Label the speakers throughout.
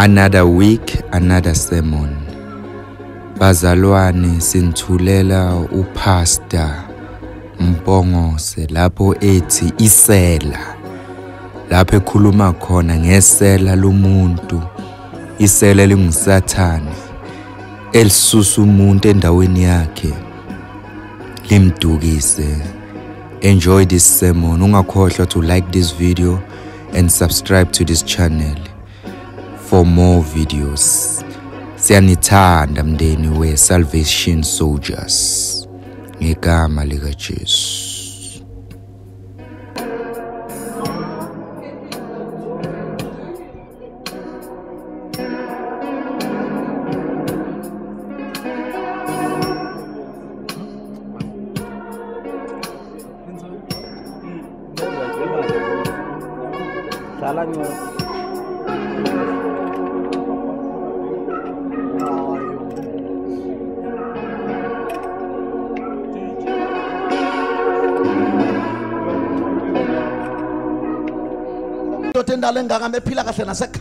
Speaker 1: Another week, another sermon. Bazalwane sinithulela upastor Mpongose lapho ethi isela. Lapho ekhuluma khona ngesela lomuntu isela lingusathane elisusa umuntu endaweni yakhe limdukise. Enjoy this sermon. Ungakhohlwa to like this video and subscribe to this channel. For more videos. Siyanithanda mndeni we-salvation soldiers. Ngegama likajesu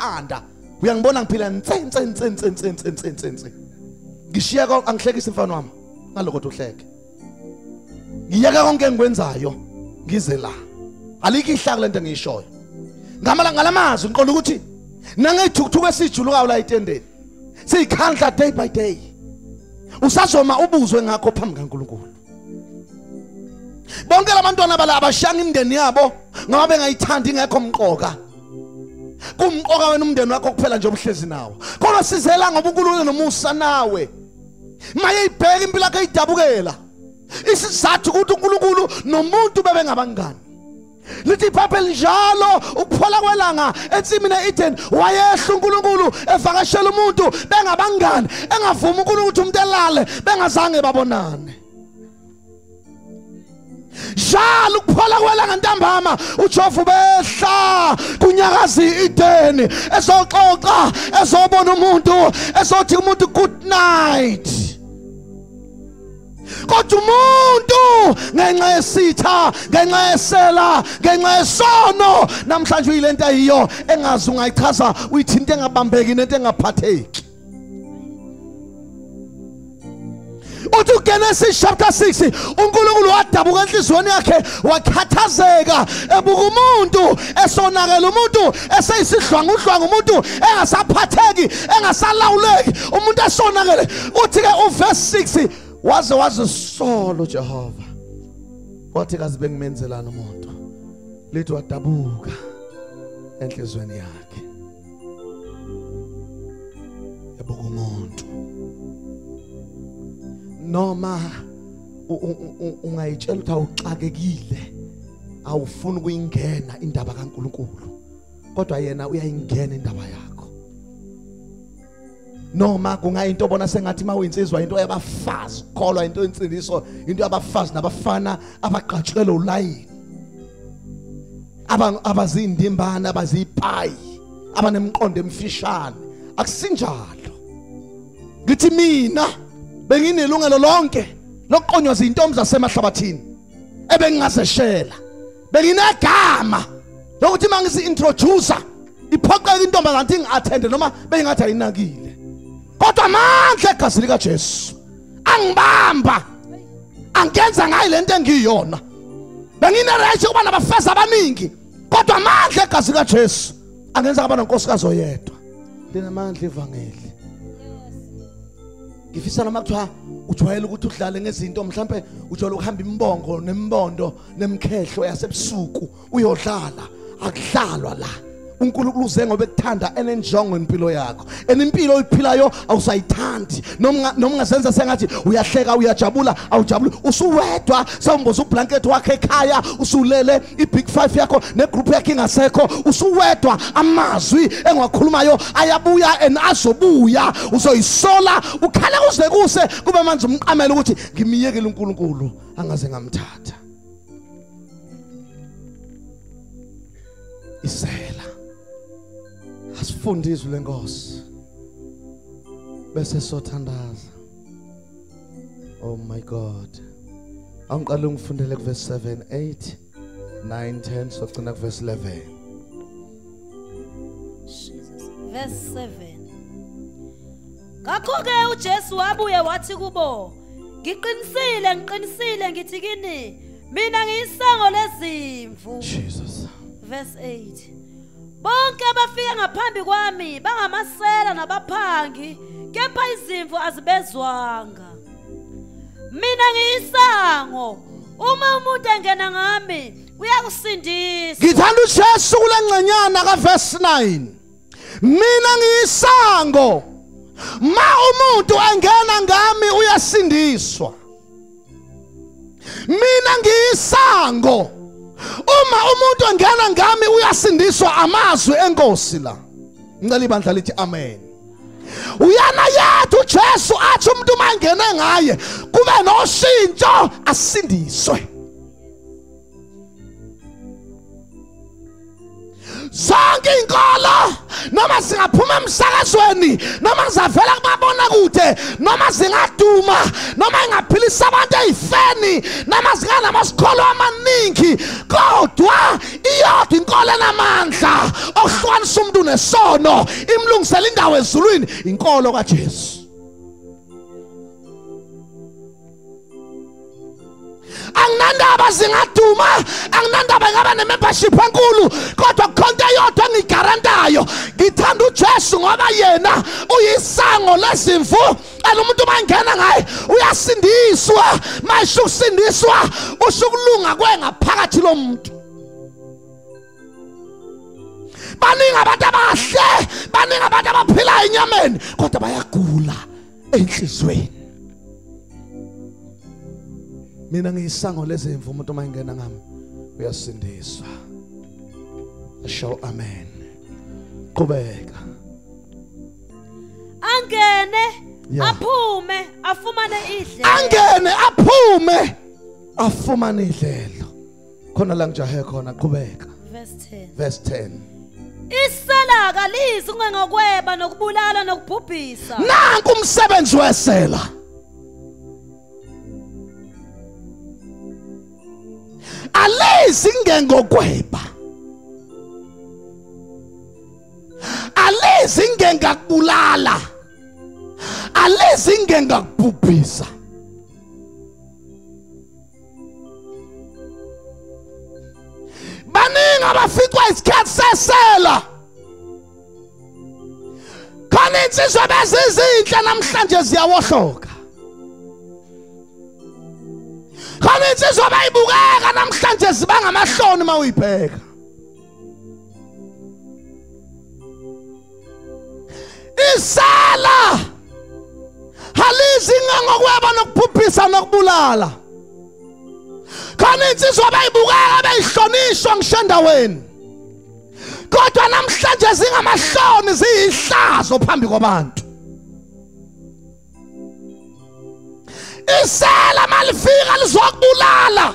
Speaker 2: nasekhanda uyangibona ngiphila nse nse nse nse nse nse nse nse nse ngishiya konke angihlekisa mfana wami. Ngaloko uhleke. Ngiyeka konke engikwenzayo ngize la. Alikho ihlaka lento engiyishoyo. Ngamala ngalamazwi ngiqonda ukuthi nangeyithukuthuku esijulukayo la etendeni? Siyikhandla day by day. Usazoma ubuzwe ngakho phambi kaNkulunkulu. Bonke labantwana bala abashanga imndeni yabo ngoba bengayithandi ingekho umqoka kumqoka wena umndeni wakho kuphela nje obuhlezi nawo kodwa sizela ngoba uNkulunkulu nomusa nawe. Maye ibheka impilo yakhe idabukela. Isizathu ukuthi uNkulunkulu nomuntu bebe ngabangani. Lithi iphaphe linjalo ukuphola kwelanga ensimini eEden wayehla uNkulunkulu evakashela umuntu bengabangani engavuma uNkulunkulu ukuthi umuntu elale bengazange babonane. Njalo ukuphola kwelanga ntambama uJofu behla kunyakazi ideni. Ezoxoxa ezobona umuntu ezothi umuntu good night. Kodwa umuntu ngenxa yesitha ngenxa yesela ngenxa yesono namhlanje uyilento ayiyo engazi ungayichaza uyithi into engabambeki nento engaphatheki. Uthi ugenesis chapter 6 unkulunkulu wadabuka enhliziyweni yakhe wakhathazeka. Ebuka umuntu esonakela umuntu eseyisidlwangu-dlwangu umuntu engasaphatheki engasalawuleki. Umuntu esonakele uthi-ke uvesi 6 waze wazisolo jehova wathi kazi bengimenzelani umuntu? Lithi wadabuka enhliziyweni yakhe. Ebuka umuntu. Noma ungayitshela ukuthi awuxakekile awufuni kuyingena indaba kaNkuluNkulu kodwa yena uyayingena indaba yakho. Noma kungayinto obona sengathi mawuyinsizwa into yabafazi kholwa into yensindiso into yabafazi nabafana abaqatshelwe ulayini. Aba abazindimbana abazipayi abanemqondo emfishane. Akusinjalo. Ngithi mina benginelungelo lonke lokuqonywa izintombi zasemahlabathini ebengingazeshela. Benginegama lokuthi mangisi introducer iphoqeka intombi ngathi ngiattende noma bengingathi ayinakile. Kodwa amandla egazi lika Jesu angibamba angenza ngayo lento engiyona benginereche kuba nabafazi abaningi kodwa amandla egazi lika Jesu angenza kuba nonkosikazi oyedwa. Linamandla ivangeli ngifisa noma kuthiwa ujwayele ukuthi udlale ngezinto mhlambe ujwayele ukuhamba imbongo nembondo nemkhehlo yasebusuku uyodlala akudlalwa la. uNkulunkulu uze ngoba ekuthanda enenjongo impilo yakho. Enimpilo oyiphilayo awusayithandi. Noma ungasenza sengathi uyahleka uyajabula awujabuli. Usuwedwa sawumboza ublanket wakhe ekhaya usulele ibig 5 yakho negroup yakhe ingasekho. Usuwedwa amazwi engakhulumayo ayabuya and azobuya. Uzoyisola ukhale kuze kuse kube manje umqamela ukuthi ngimiyekele uNkulunkulu angaze ngamthatha. Isela. Asifunde izwi lenkosi bese sothandaza. Oh my god. Angiqale ngifundele kuverse 7 8 9 10 sogcina kuverse 11
Speaker 3: Jesus. Verse 7. ngakho-ke ujesu wabuye wathi kubo ngiqinisile ngiqinisile ngithi kini mina ngiyisango lezimvu.
Speaker 2: Jesus.
Speaker 3: Verse 8 bonke abafike ngaphambi kwami bangamasela nabaphangi kepha izimvu azibezwanga. Mina ngiyisango. Uma umuntu engena ngami uyakusindisa.
Speaker 2: Ngithanda uJesu kule ngcenyana kaverse 9 mina ngiyisango. Ma umuntu engena ngami uyasindiswa. Mina ngiyisango. Uma umuntu engena ngami uyasindiswa amazwi enkosi la. Ngicela ibandla lithi amen. Uyana yethu uJesu athi umuntu mangene ngaye kube noshintsho asindiswe. Zonke inkolo noma singaphuma emsakazweni noma zavela kubabona kude noma zingaduma noma ingaphilisa abantu ey'feni noma zinganamasikholo amaningi kodwa iyodwa inkolo enamandla okuhlukanisa umuntu nesono imlungisela indawo ezulwini inkolo kajesu. Anginandaba zingaduma anginandaba ngaba ne-membership enkulu kodwa kukhonto eyodwa engiyigarantayo ngithanda ujesu ngoba yena uyisango lezimvu and umuntu uma ngena ngaye uyasindiswa. Mayisho ukusindiswa usho ukulunga kwengaphakathi lomuntu baningi abantu abahle baningi abantu abaphilayo enyameni kodwa bayagula enhlizweni. Mina ngiyisango lezimvu umuntu uma ingena ngami uyasindiswa. Show amen. Qhubeka.
Speaker 3: Angene aphume afumane idle
Speaker 2: angene aphume afumane idlelo. Khona la ngijahe khona qhubeka.
Speaker 3: Verse 10
Speaker 2: verse 10
Speaker 3: isela kalizi kungengokweba nokubulala nokubhubhisa.
Speaker 2: Nanku umsebenzi wesela. Alizi ngengogweba. Alizi ngengakubulala. Alizi ngengakubhubhisa baningi abaficwa isikhathi sesela. Khona insizwa bezizinhle namhlanje ziyawohloka khona insizwa bayibukeka namhlanje ziba ngamahloni uma uyibheka isela halizi ngangokweba nokubhubhisa nokubulala. Khona insizwa bayibukeka beyihlonishwa ngisho endaweni. Kodwa namhlanje zingamahloni ziyihlazo phambi kwabantu. Isela malifika lizokubulala.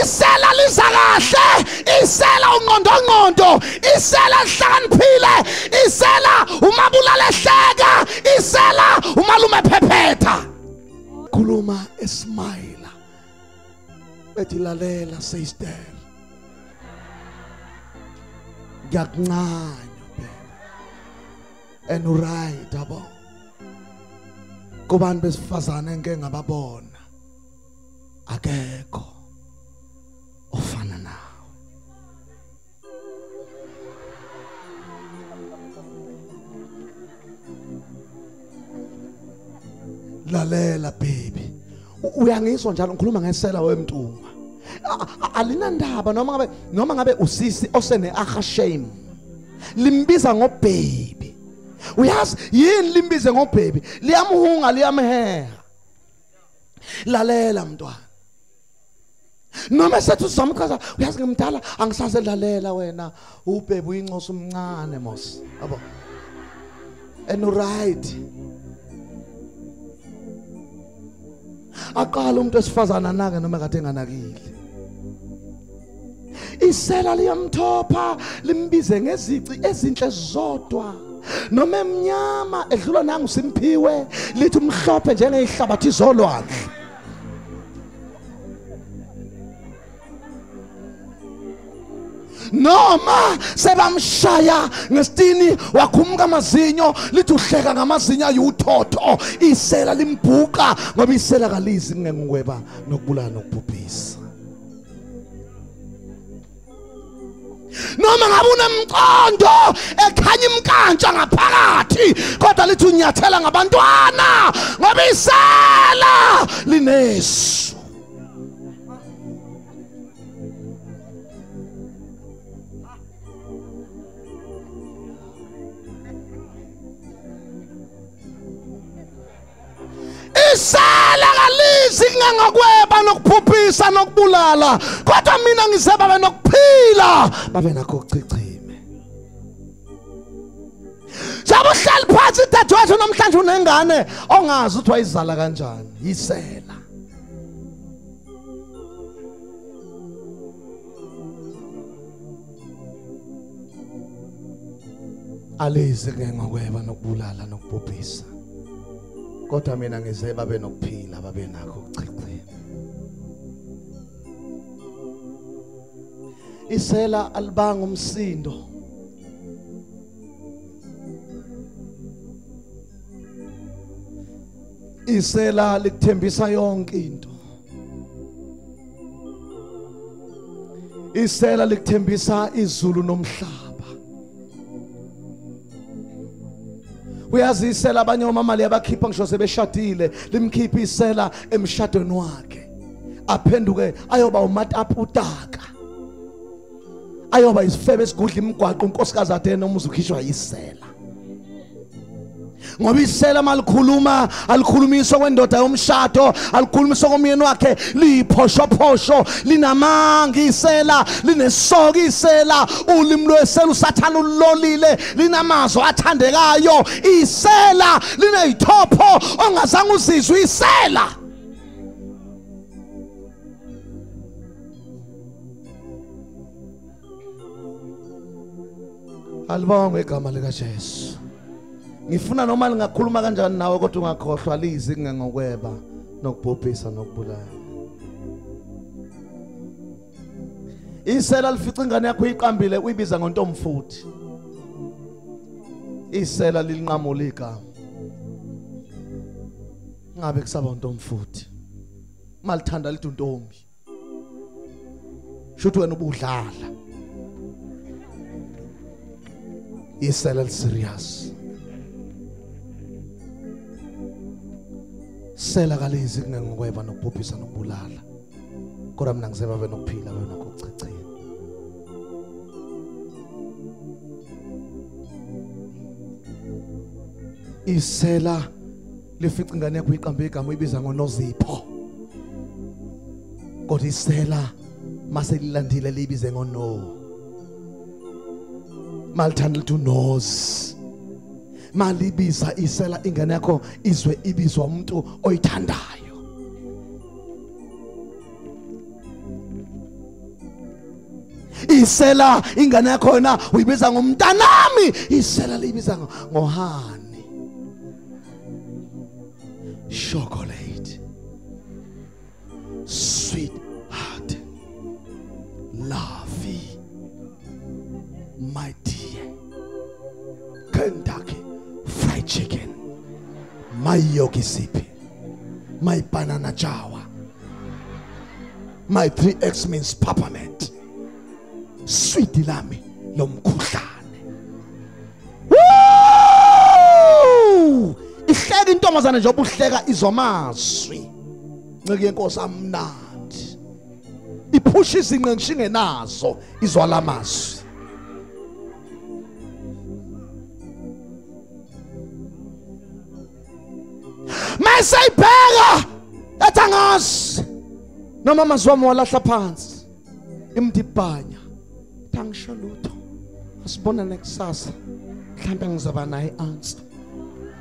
Speaker 2: Isela liza kahle. Isela ungqondongqondo. Isela lihlakaniphile. Isela umabulala ehleka isela umalume ephephetha khuluma esmayila bethi lalela sister. Ngiyakuncanya bheka and right abo kubantu besifazane engeke ngababona. Akekho ofana nawe. Lalela baby. Uyangizwa njalo? Ngikhuluma ngesela wemntuma alinandaba noma ngabe noma ngabe usisi osene ahashame limbiza ngobhebi uyazi yini limbize ngobhebi liyamhunga liyamheha lalela mntwana. Noma sethu sizamchaza uyazi ngimdala angisaze lalela wena. Ubhebi uyincosa umncane mos. Yabo. And right. Aqala umuntu esifazana anake noma kade enganakile. Isela liyamthopha limbize ngezici ezinhle zodwa. Noma emnyama edlula nangu simphiwe lithi umhlophe njengeyihlabathi zolwandle noma sebamshaya ngesitini wakhumuka amazinyo lithi uhleka ngamazinyo ayuthotho isela limbhuqa ngoba isela kalizi kungengikweba nokubulala nokubhubhisa. Noma ngabe unemcondo ekhanya imkantsha ngaphakathi kodwa lithi unyathela ngabantwana ngoba isela linesu. Isela kalizi kungangakweba nokuphuphisa nokubulala kodwa mina ngize babe nokuphila babe nakho ukuchichime Jabe uhlali phansi dadewethu namhlanje unengane ongazi ukuthi wayizala kanjani. Yisela. Alize ke ngokweba nokubulala nokubhubhisa kodwa mina ngize babe nokuphila babe nakho ukuchichima isela alibanga umsindo. Isela likuthembisa yonke into. Isela likuthembisa izulu nomhlaba. Uyazi isela abanye omama liyabakhipha ngisho sebeshadile. Limkhipha isela emshadweni wakhe. Aphenduke ayoba umataputaka. Ayoba isifebe esigudla imigwaqo unkosikazi athena umuzi ukhishwa yisela. Ngoba isela malikhuluma alikhulumiswa kwendoda yomshado alikhulumiswa komyeni wakhe liyiphoshopho linamanga isela linesoka isela. Ulimi lwesela usathana ulolile linamazwi athandekayo. Isela linezithopho ongazange uzizwe isela. Alibongwe igama likaJesu. Ngifuna noma lingakhuluma kanjani nawe kodwa ungakhohlwa lizi kungengokweba nokubhubhisa nokubulala. Isela lifica ingane yakho iqambile uyibiza ngontomfuthi. Isela lilinqamula igama. Ngabe kusaba untomfuthi malithanda lithi untombi. Shuthi wena ubudlala. Isela liserious. Sela kalezi kungengokweba nokubhubhisa nokubulala. Kodwa mina ngiseba babe nokuphila babe nakho ukuchichima isela lifica ingane yakho iqambe igama uyibiza ngonozipho. Kodwa isela mase lilandile liyibize ngono. Malithanda lithi unozi. Malibiza isela ingane yakho izwe ibizwa umuntu oyithandayo. Isela ingane yakho yona uyibiza ngomntanami isela liyibiza ngo- ngohani chocolate my yogi sipi my banana jawa. My 3x means peppermint. Sweet lami lomkhuhlane. Woo! ihleka intombazane njengoba uhleka izomazwi. Ncike yenkosi amnandi. Iphusha izinqe ngishingenazo izwa lamazwi. Ethi angazi noma amazwi wami walahla phansi imdibhanya. Thangisho lutho. Asibona nekusasa mhlawumbe ngizoba naye answer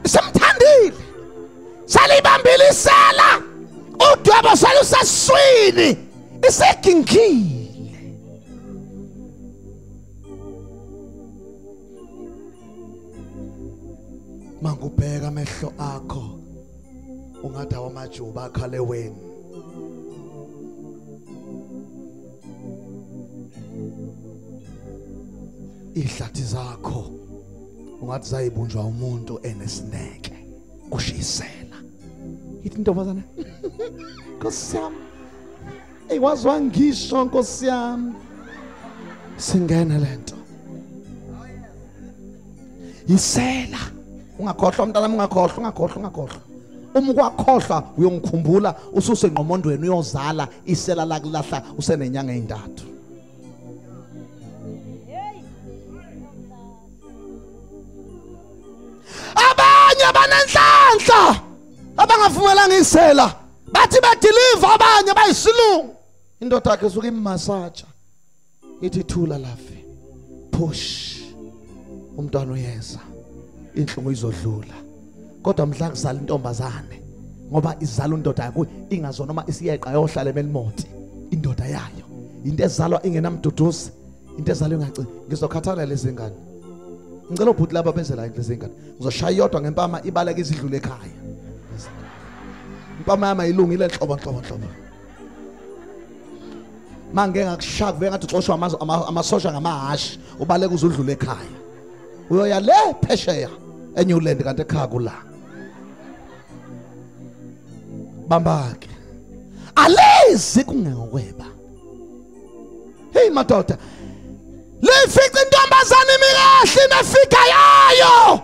Speaker 2: isemthandile salibambile isela. Udwebo saluseswini isegingile mangubheka amehlo akho. Ungathi awamajuba akhale wena. Ihlathi zakho ungathi zayibunjwa umuntu enesineke kushiyisela ithi intombazana Nkosi yami. Eyikwaziwa ngisho Nkosi yami. Singena lento yisela. Ungakhohlwa mntanami ungakhohlwa ungakhohlwa ungakhohlwa. Uma ukwakhohlwa uyongikhumbula ususenqomondweni uyozala isela lakulahla usenenyanga ezintathu abanye banenhlanhla abangavumelanga isela bathi bedeliver abanye bayisilungu. Indoda yakhe suka immasaja ithi thula lafe. Push umntwana uyeza inhlungu izodlula. Kodwa mhla kuzala intombazane ngoba izala undoda yakho ingazona noma isiyeqa yohlala emelimoti indoda yayo. Into ezalwa ingenamduduzi into ezalwa ingacini. Ngizokhathalela lezi ngane ngicela ubhuti laba benze la lezi ngane ngizoshaya iyodwa ngempama ibaleke izidlule ekhaya. Impama yami ayilungile nhlobo nhlobo nhlobo mange ngakushaka vele ngathi uxoshwa amasosha ngamahashi ubaleka uzudlula ekhaya. Uyoya le phesheya eNewland kanti ekhaya kula. bamba ke alezi kungekweba hey madoda lefica intombazana imi kahle nefika yayo.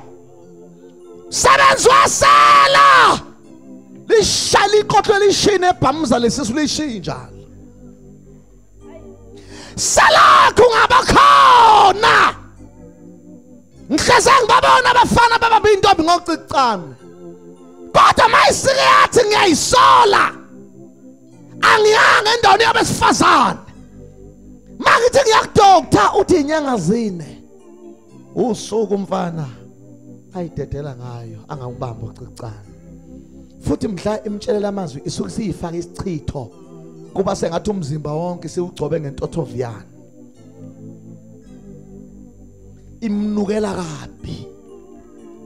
Speaker 2: Sebenzi wasala. Lishala ikotlo lishine ebhamuza lesisu lishiye njalo. Salakho ungaba khona ngihleze ngibabona abafana babambe intombi ngocicane. Kodwa mayisike yathi ngiyayisola angiyanga endaweni yabesifazane. Mangithi ngiyakudokta uthi inyanga zine usuku umfana ayidedela ngayo angawubamba ocicane. Futhi mhla imtshelela amazwi isuke siyifaka isichitho kuba sengathi umzimba wonke siwugcobe ngentothoviyana imnukela kabi.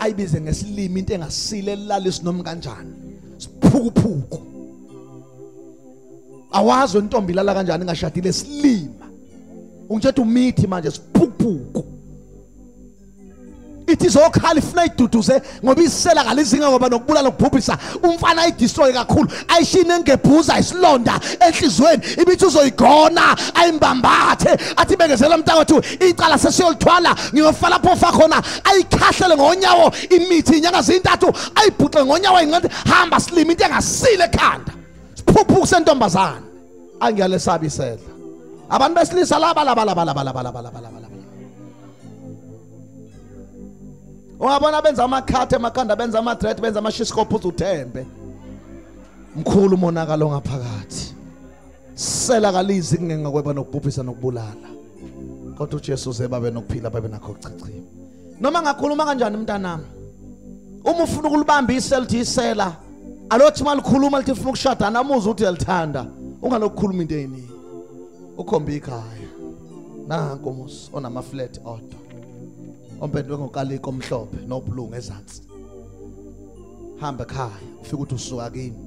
Speaker 2: Ayibize ngesilimi into engasile elalisi noma kanjani? Siphukuphuku awazi intombi lala kanjani ingashadile silima. Ungithetha umithi manje siphukuphuku ithi izokhala ifuna iduduze ngoba isela ngalizinga ngoba nokubulala ukubhubhisa umfana ayidestroy kakhulu. Ayishine ngebhuza isilonda enhlizweni ibithi uzoyigona ayimbambathe. Athi bekezela mntakwethu icala sesiyolithwala ngiyofala phofa khona ayikhahlele ngonyawo imithi inyanga zintathu ayibhuxe ngonyawo ayinqande. Hamba silima into engasile ekhanda. Siphuphuku sentombazana angiyalesabi isedla abantu besilisa laba laba laba laba laba laba laba. Ungabona benza amakhathi emakhanda benza ama-dread benza amashiskophu uze uthembe. Mkhulu umonakalo ngaphakathi sela kalizi kungengakweba nokubhubhisa nokubulala. Kodwa ujesu uze babe nokuphila babe nakho kuchichima noma ngakhuluma kanjani mntanami? Uma ufuna ukulibamba isela uthi isela alothi malikhuluma lithi ufuna ukushada namuza uthi uyalithanda ungalokukhuluma into eyiningi. Ukhomba ikhaya. Nanku mus onama-flat odwa ompendwe ngokaliko omhlophe nobulungu ezansi. Hamba ekhaya ufike uthi usuka kimi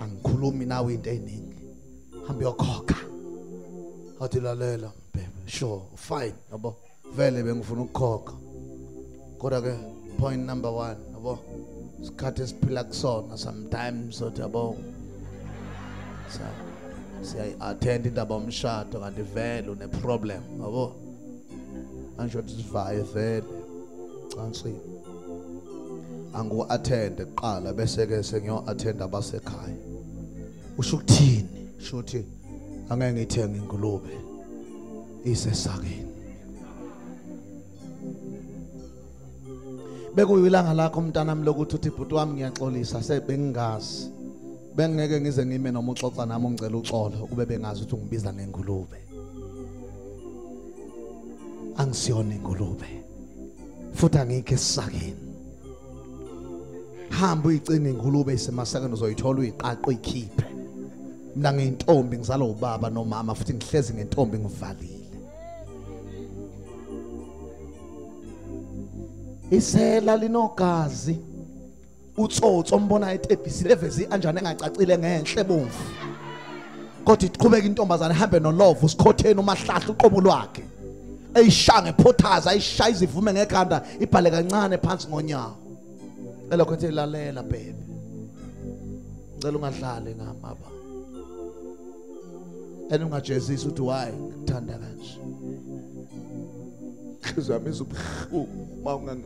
Speaker 2: angikhulumi nawe into eziningi hamba yokhokha athi lalela mbebe sure fine yabo. Vele bengifuna ukukhokha. Kodwa ke point number 1 yabo isikhathi esiphila kusona sometimes sothi yabo siya attend indaba yomshado kanti vele une problem yabo. Angisho ukuthi sivaye vele cansini angu-athende kuqala bese-ke sengiyo-athenda abasekhaya usho ukuthini sho ukuthi angeke ngiyithenge ingulube isesakeni. Bekuyilanga lakho mntanami lokuthi uthi bhuti wami ngiyaxolisa sebengingazi bengeke ngize ngime noma uxoxa nami ungicela uxolo kube bengazi ukuthi ungibiza ngengulube. Angisiyona ingulube futhi angikho esisakeni hamba uyicina ingulube isemasakeni uzoyithola uyiqaqa uyikhiphe. Mina ngiyintombi ngizalwa ubaba nomama futhi ngihlezi ngentombi ngivalile. Isela linogazi. Utsotso ombona etebhisile evezi anjani engacacile ngenhle bomvu. Kodwa iqhubeka intombazane ihambe nolovo usikhotheni umahlahla uqobo lwakhe. Eyishaya ngephothaza ayishaya izivume ngekhanda ibhale kancane phansi ngonyawo. Elokho ethi lalela bebe ngicela ungadlali ngami baba and ungajezisi ukuthi why? Ngikuthanda kanje. Khizami izubuhlungu mawungangi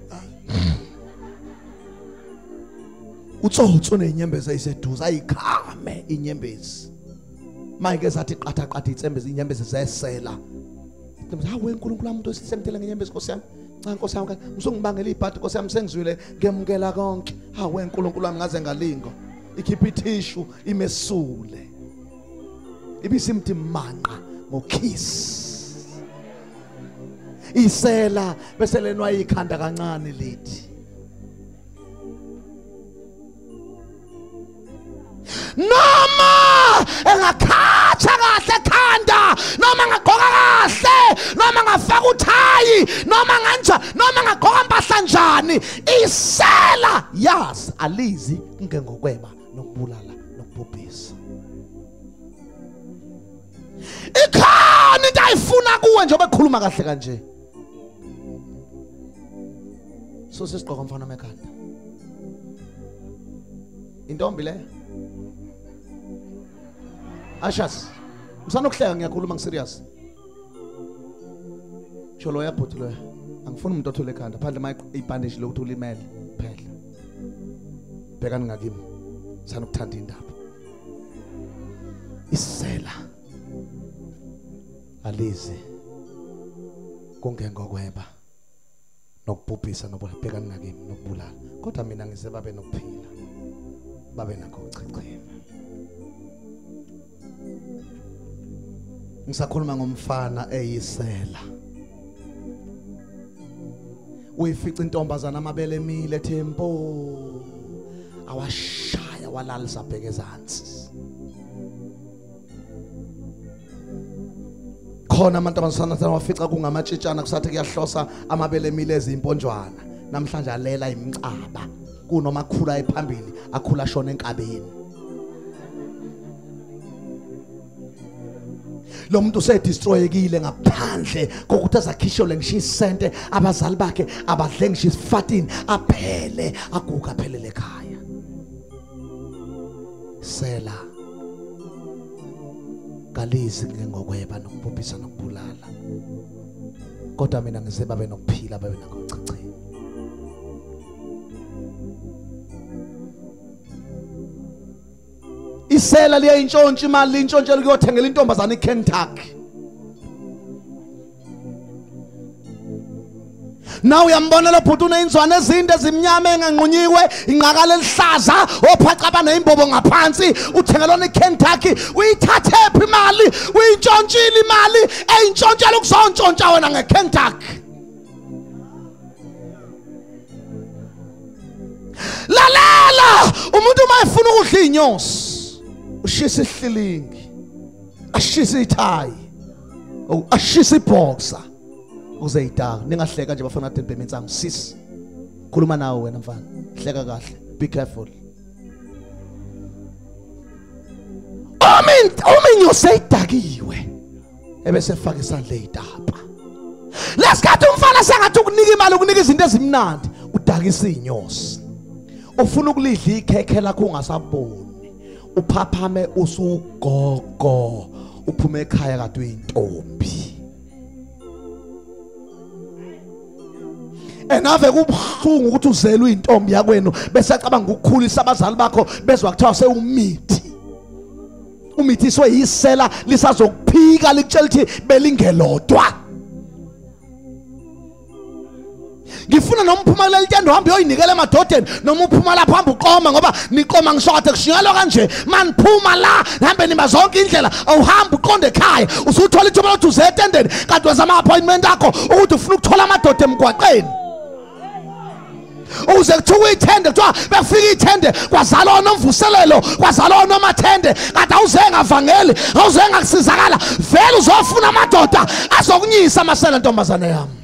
Speaker 2: utsotso nenyembezi ayiseduze ayikhame inyembezi. Manje sathi qatha qatha itsembezi inyembezi zesela. Hawe uNkulunkulu wami umuntu osisengithela ngenyembezi Nkosi yami. Cha Nkosi yami ngizongibangela ibhadi Nkosi yami sengizwile ngiyamukela konke. Hawe uNkulunkulu wami ngaze ngalingo ikhipha ithishu imesule ibisimthi manqa ngokiss. Isela bese lenwa ikhanda kancane lithi noma engakhatha kahle ekhanda noma ngagqoka kahle noma ngafaka uthayi noma nganja noma ngagqoka impahla njani isela. Yazi alizi kungengokweba nokubulala nokubhubhisa. Ikhona into ayifuna kuwe njengoba ekhuluma kahle kanje. So sesigqoka mfana mekhanda intombi leyo ashas msanokuhleka ngiyakhuluma ngiserious? Sho loya bhuti loya angifuni umuntu othule ekhanda. Phandle ma ibandage lokuthi ulimele phela. Bhekani ngakimi sanokuthanda indaba. Isela alizi kungengokweba nokubhubhisa nobhekani ngakimi nokubulala. Kodwa mina ngise babe nokuphila. Babe nakho ukuchichima ngisakhuluma ngomfana eyisela. Uyifica intombazana amabele emile tempo awashaya walalisa bheke ezansi. Khona amantombazana sana wafica kungamatshitshana kusathi kuyahlosa amabele emile ezimponjwana. Namhlanje alela imicaba. Kunoma akhula ephambili akhula ashona enkabeni. Lo muntu usedestroyekile ngaphandle kokuthi azakhishole ngisho isente abazali bakhe abadle ngisho isifatini aphele aguga aphelele ekhaya. Sela kalizi ngengokweba nokubhubhisa nokubulala. Kodwa mina ngize babe nokuphila babe nakho ukuchichima isela liyayintshontsha imali lintshontshela kuyothengela intombazana eKentucky Naw uyambona lo bhuti uneinzwana ezinde ezimnyama enganqunyiwe inqakala elihlaza ophaca abanezimbobo ngaphansi uthengelona eKentucky uyithathe phi imali? Uyintshontshile imali? Eyintshontshela ukuzontshontsha wena ngeKentucky. Lalela! Umuntu uma efuna ukudla inyosi ushisa ihlilingi ashisa ithayi oh ashisa iboxer uze idaka ningahleka nje bafana kade nibheme insango sis khuluma nawe wena mfana. Hleka kahle be careful. Amen uminyosi eyidakiwe ebese efaka isandla ezitapa lesikhathi umfana sengathi ukunika imali ukunika izinto ezimnandi udakisa inyosi ufuna ukulidla ikhekhe lakho ungasaboni. Uphaphame usugogo uphume ekhaya kade uyintombi. Enave kubhlungu ukuthi uzelwe intombi yakwenu bese acabanga ukukhulisa abazali bakho bezwa kuthiwa sewumithi. Umithi soyisela lisazokuphika likutshela ukuthi belingelodwa. Ngifuna noma uphuma kuleli tende uhambe uyoyinikela emadodeni noma uphuma lapha hamba uqoma ngoba niqoma ngisho kade kushingalo kanje. Maniphuma la nihambe nima zonke indlela awuhambe uqonde ekhaya usuthola ithuba lokuthi uze etendeni kanti wenza ama-appointment akho ukuthi ufuna ukuthola amadoda emgwaqeni. Ukuze kuthiwa uyithende kuthiwa befika ithende kwazalwa nomvuselelo kwazalwa nomathende kanti awuze ngavangeli awuze ngakusizakala vele uzofuna amadoda azokunyisa amasela ntombazane yami.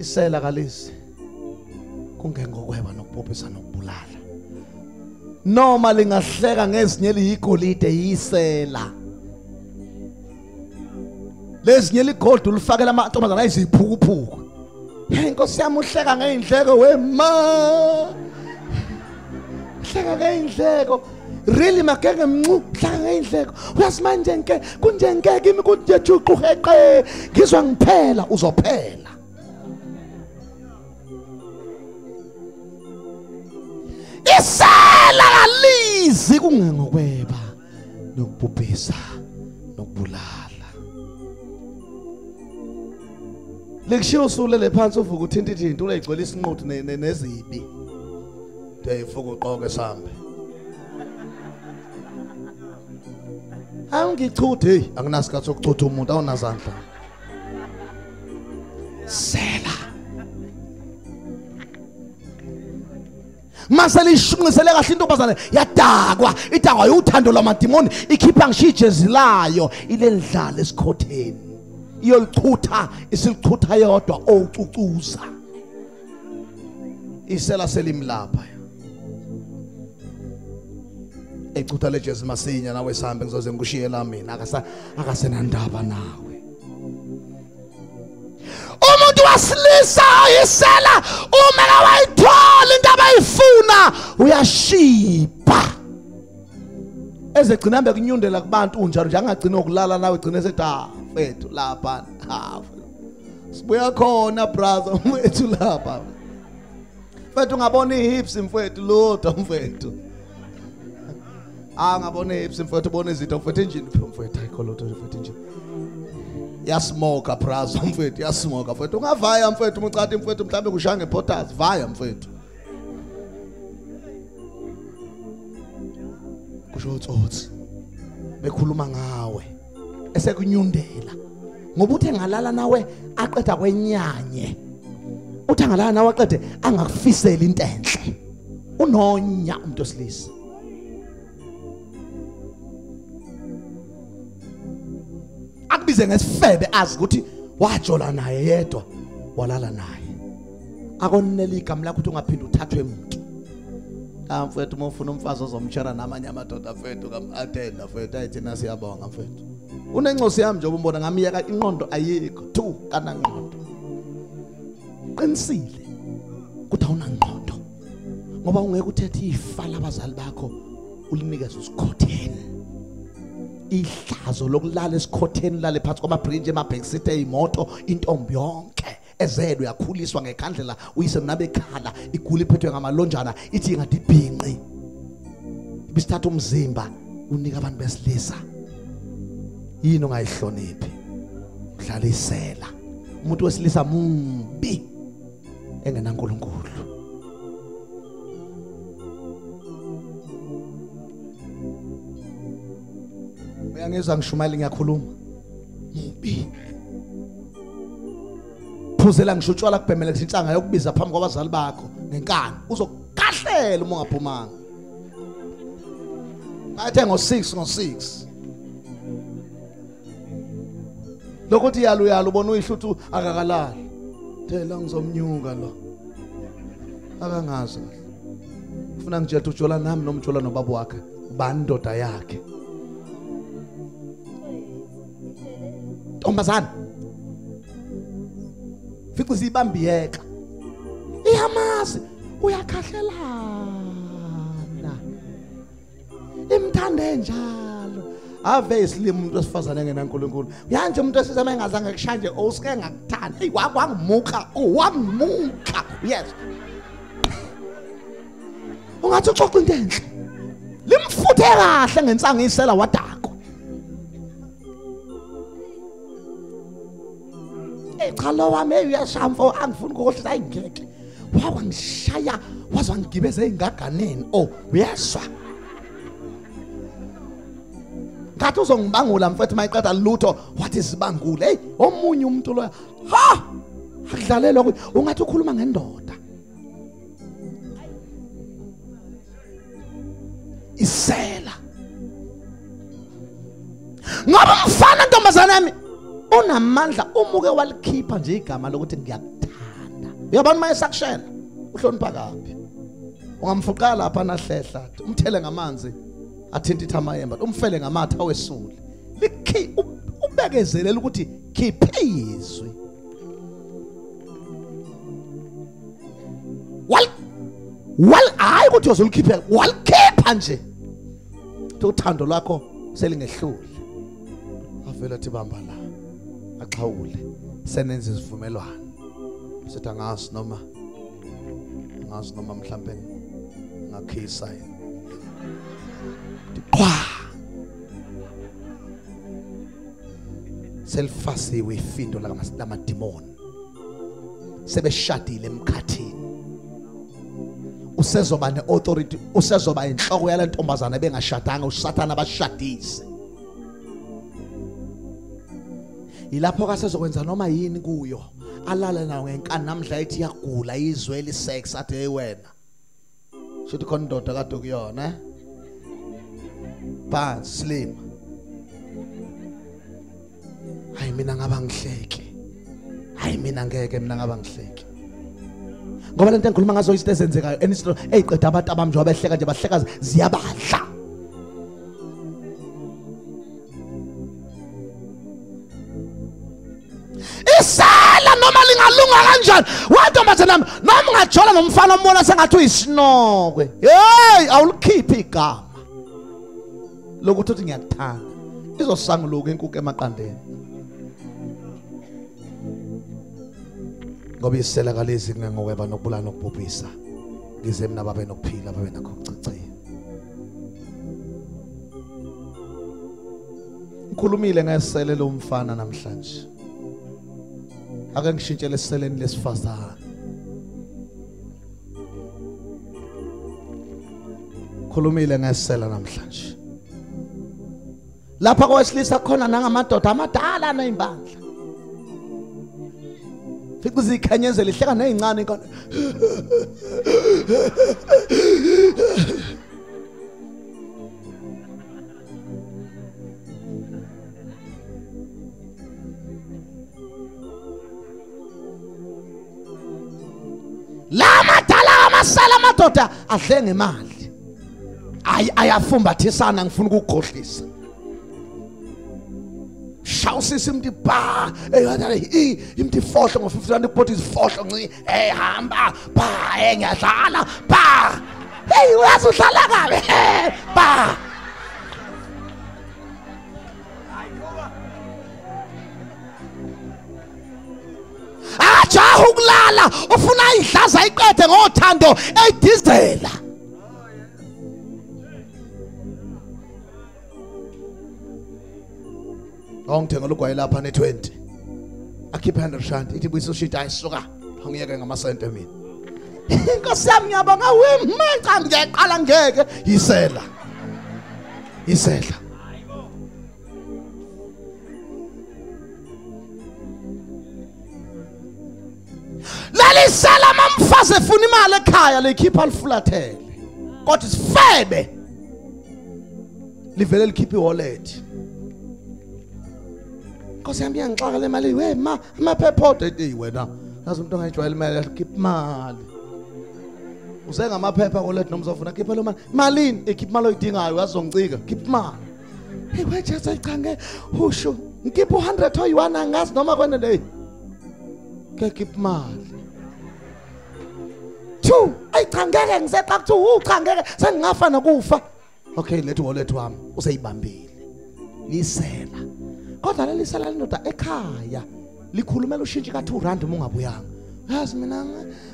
Speaker 2: Isela kalisi kungengokweba nokubhubhisa nokubulala. Noma lingahleka ngezinye liyigolide yisela. Lezinye ligold ulifakela amantombazana ayiziphukuphuku. Hey inkosi yami uhleka ngeindleko wema hleka ngeindleko really mageke mncu hlaka ngeindleko uyazi manje nke kunjenke kimi kunje juqu heqe. Ngizwa ngiphela uzophela. Isela kalizi kungengokweba nokubhubhisa nokubulala. Lekushiya usulele phansi uvuka uthinta ithinta ulayigcwela ne- nezibi. Ndiyayifuka uqoke sambe. Angichuthe hey anginasikhathi sokuchutha umuntu awunazandla. Sela. Mase lishunqisele kahle intombazane yadakwa. Idakwa yuthando lwamadimoni ikhipha ngisho ijezi layo. Ilendlala esikhotheni. Iyolichutha isilichutha yodwa owucucuza isela selimlapha echutha lejezi masinya nawe sihambe ngizoze ngikushiye la mina akasenandaba nawe. Umuntu wasilisa ayisela uma kawayithola into abayifuna uyashipha. Ezegcina hambe kunyundela kubantu unjalo nje angagcina okulala nawe gcine sethi mfethu lapha. Ah sibuya khona brother mfethu lapha. Mfethu ungabona ihips mfethu lodwa mfethu. Ah ngabona ihips mfethu ubona izinto mfethu enjini? Mfethu ayikho lodwa mfethu enjini. Yasmoka brazo mfethu yasmoka mfethu. Ungavaya mfethu mucathi mfethu mhlambe kushange potas vaya mfethu. Kusho utsotsi bekhuluma ngawe esekunyundela. Ngoba uthe ngalala nawe aqeda kwenyanye. Uthi angalala nawe aqede angakufiseli into enhle unonya umuntu osilisa akubize ngesifebe azi ukuthi wajola naye yedwa walala naye. Akonela igama lakho ukuthi ungaphinde uthathwe umuntu ah mfethu uma ufuna umfazi ozomtshela namanye amadoda mfethu kam-atenda mfethu. Ayithi thina siyabonga mfethu. Unencosi yami njengoba umbona ngamiyeka inqondo ayikho. Tu kanangqondo qinisile ukuthi awunangqondo ngoba ungeke uthethe ifa labazali bakho ulinikeze usikhotheni ihlazo lokulala esikhotheni lale phansi kwamabridge emabhekisite ey'moto intombi yonke ezelwe yakhuliswa ngekhandlela uyise nabekhala igula iphethwe ngamalonjana ithi ingathi ibhinqi ibisithatha umzimba unika abantu besilisa. Yini ongayihloniphi? Udlala isela. Umuntu wesilisa mumbi engenankulunkulu. Uyangizwa ngishumayela ngiyakhuluma? Mubi phuzela ngisho utshwala kubhemele kusinhlanga yokubiza phambi kwabazali bakho ngenkani. Uzokahlela uma ungaphumanga. Bathe ngo6 ngo6 lokuthi yalo yalo ubona uyihluthi akakalali. Thela ngizomnyuka lo. Akangazi kahle. Ufuna ngitshela ujola nami nomjola nobaba wakhe? Ubani indoda yakhe. Ntombazana fica isibambiyeka iyamazi uyakhahlelana. Imthande njalo ave isilimo umuntu wesifazane engenankulunkulu uyanje umuntu wesizama engazange kushanje osike ngakuthanda eyi wangimuka wangimuka. Yes. Ungathi uxoxa into enhle. Limfuthe kahle ngensanga isela wadakwa echalo wami eyuyashamfo angifuni ukukohlisa ayingeke wawangishaya waze wangigibeza ey'ngaganeni oh uyezwa ngathi uzongibangula mfethu uma iqeda lutho wathi sibangule eyi omunye umuntu loya. Ha! Akudlalelwa kuye ungathi ukhuluma ngendoda. Isela. Ngoba umfana ntombazana yami unamandla umuke walikhipha nje igama lokuthi ngiyakuthanda. Uyabona uma esakushela? Uhlonipha kabi ungamfuqa lapha nahlehla umthele ngamanzi athintitha amayemba umfele ngamatha awesule. Likhi u- ubekezelela ukuthi khiphe izwi. Wal wal hayi ukuthi uzolikhipha walikhipha nje. Uthando lwakho selingehlule. Avela athi bamba la axhawule senenze isivumelwano sithi angazi noma angazi noma mhlambe ngakhisa yena qwa selfasiwe ifindo lama- lamadimoni. Sebeshadile emkhathini. Usezoba neauthority usezoba inhloko yale ntombazana bengashadanga usathana abashadise. Ilapho kasezokwenza noma yini kuyo alale nawo ngenkani namhla ethi iyagula izwe lisex athi hey wena. Shothi khona indoda kade kuyona eh? Ba slim. Hayi mina ngaba ngihleke hayi mina ngeke mina ngaba ngihleke ngoba lento engikhuluma ngazo izinto ezenzekayo enisto eyiqeda abantu abamnje wabehleka nje bahleka ziyabadla. Lingalunga kanjani? Wantombazana nami noma ungajola nomfana ombona sengathi uyisinokwe hey awulikhiphi igama? Lokuthi uthi ngiyakuthanda. Izosanguluka inkukhu emaqandeni. Ngoba isela kalezi kungengokweba nokubulala nokubhubhisa. Ngize mina babe nokuphila babe nakho ukucicila ngikhulumile ngesele lo mfana namhlanje. Ake ngishintshele eseleni lesifazane. Khulumile ngesela namhlanje. Lapha kowesilisa khona nangamadoda amadala nezimbandla fica izikhenyezela ihleka nezincane inkona la madala amasela amadoda adle ngemali. Ay ayafumbathisana ngifuna ukukhohlisa shawusisa imntu ba eyathi imntu ifohlo ngo-50 rand ibhodi izifohlo nci hey hamba ba hey ngiyadlala ba hey uyazi udlala kabi hey ba ajaha ukulala ufuna idlaza iqede ngothando eyidizela awungithengela ugwayi lapha ne20 akhiphe 100 rand ithi buyisa ushita ayisuka angiyeke ngamasente mina. Inkosi yami ngiyabonga. Wimenca ngiyaqala ngeke. Yisela. Yisela. Lalisela mamfazi efuna imali ekhaya lekhipha alifulathele. Kodwa isifebe livele likhipha iwallet. Nkosi yami iyangixaka le mali. We ma amaphepha eyi wena yazi umuntu ongayijwayela imali khipha imali. Uze ngamaphepha wallet noma uzofuna khipha lo mali. Malini? Ekhipha imali oyidingayo yazongcika khipha imali. Hey wethu sayichange usho ngipha u100 oyi1 angazi noma kwena le. Ke khipha imali. Two ayichangeke ngiseqa kuthi uchangeke sengingafa nokufa. Okay lethu wallet wami useyibambile. Lisela. Kodwa lelisela lendoda ekhaya likhulumela ushintshe ka2 rand uma ungabuyanga. Yazi mina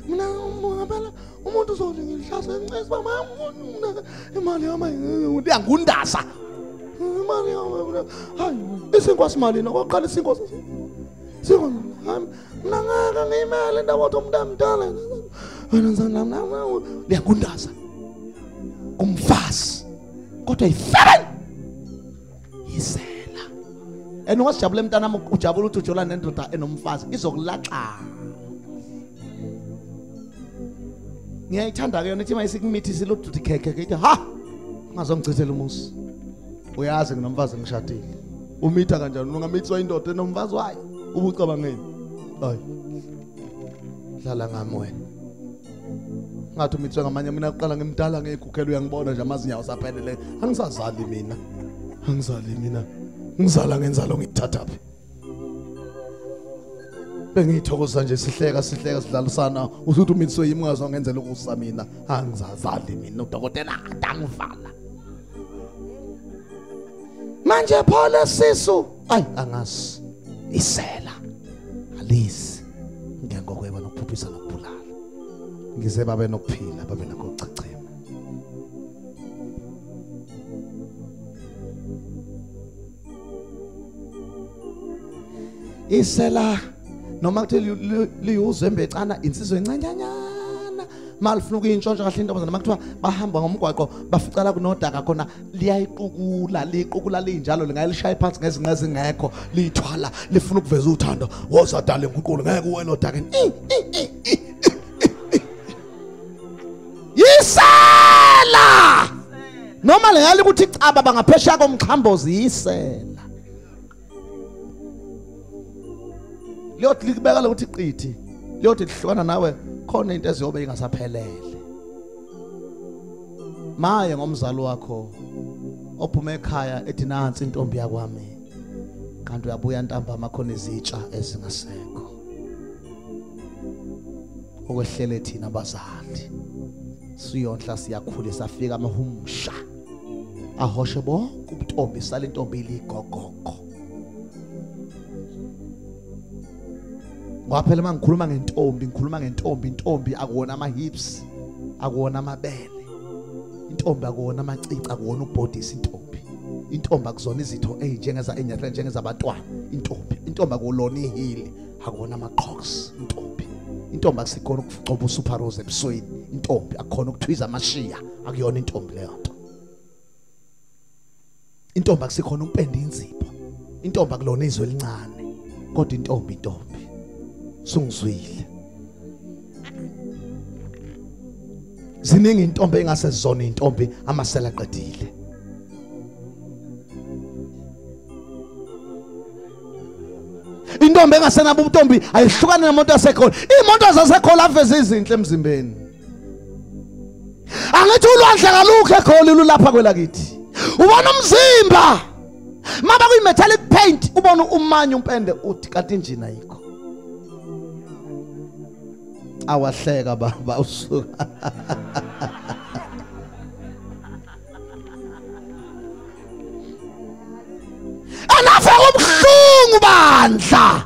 Speaker 2: mina ngabala umuntu uzothi ngihlase encesi bama imali yami uyangundasa. Imali yami hayi isinkosi malini? Okokuqala isinkosi. Sinkosi mina ngaka ngimali ndawothi umuntu amdala. wena ngizana nami liyakundaza kumfazi kodwa yifeben yisela and ungasijabule mntanami ujabule ukuthi ujola nendoda enomfazi izokulaxa ngiyayithanda ke yona ithi mayisikumithi siluduthi khekhe ke ithi ha! Ungazongichithela umusi. Uyazi nginomfazi ngishadile. Umitha kanjani? Ungamithwa indoda enomfazi wayo? Ubucabangeni hayi. Dlala ngami wena. Ngathi umithwe ngamanye mina kuqala ngimdala ngegugela uyangibona nje amazinyawo saphelele angisazali mina. Angizali mina. Ngizala ngenzalo ngithathaphi. Bengiyithokoza nje sihleka sihleka sidlalisana. Usuthi umithwe yimi ungazwa ngenzela ukusa mina. Angizazali mina udokotela angivala. Manje phole sisu. Ayi angazi isela. Alisi. Ngengokweba nokuphuphisa nokubulala ngize babe nokuphila babe nakho ukuchachima isela noma kuthiwa liyuzembe ecana insizwe encanyanyana. Malifuna ukuyintshontsha kahle intombazana noma kuthiwa bahamba ngomgwaqo baficala kunodaka khona liyayiqukula liyiqukula linjalo lingayilishaya phansi ngezinqa ezingekho liyithwala lifuna ukuveza uthando. Wozadala enguqulo ngeke uwelo dakeni yisela! Noma lengali ukuthi caba bangaphesheya komxhambozi yisela liyothi likubeka lokuthi qithi liyothi lihlukana nawe khona into eziyobe ingasaphelele. Maye ngomzali wakho ophuma ekhaya ethi nansi intombi yakwami. Kanti uyabuya ntambama khona izitsha ezingasekho. Okwehlele thina abazali siyonhla siyakhula safika amahumusha. Ahoshe bonke ubuntombi sale intombi iligogogo. Ngoba phela mangikhuluma ngentombi ngikhuluma ngentombi intombi akuwona ama hips akuwona amabele. Intombi akuwona amacici akuwona ubhodisi intombi. Intombi akuzona izitho ezinjengeza enyathela njengezabantwana intombi. Intombi akulona ihili akuwona amaqhox intombi. Intombi akusikhona ukucoba usuper rose ebusweni intombi akukhona ukuthwiza amashiya. Akuyona intombi leyo nto. Intombi akusikhona ukupenda inzipho. Intombi akulona izwe elincane kodwa intombi intombi sungizwile. Ziningi intombi engase zona intombi amasela aqedile. Intombi engasenabo ubuntombi ayihlukane nemoto yasekhona imoto zasekhona aveze izinhle emzimbeni. Angithi ulwandle kalukho ekholi lulapha kwelakithi. Ubona umzimba. Maba kuyi metallic paint ubona umanye umpende uthi kanti injini ayikho. Awahleka baba usuka. Anafa ubhlungu bandla.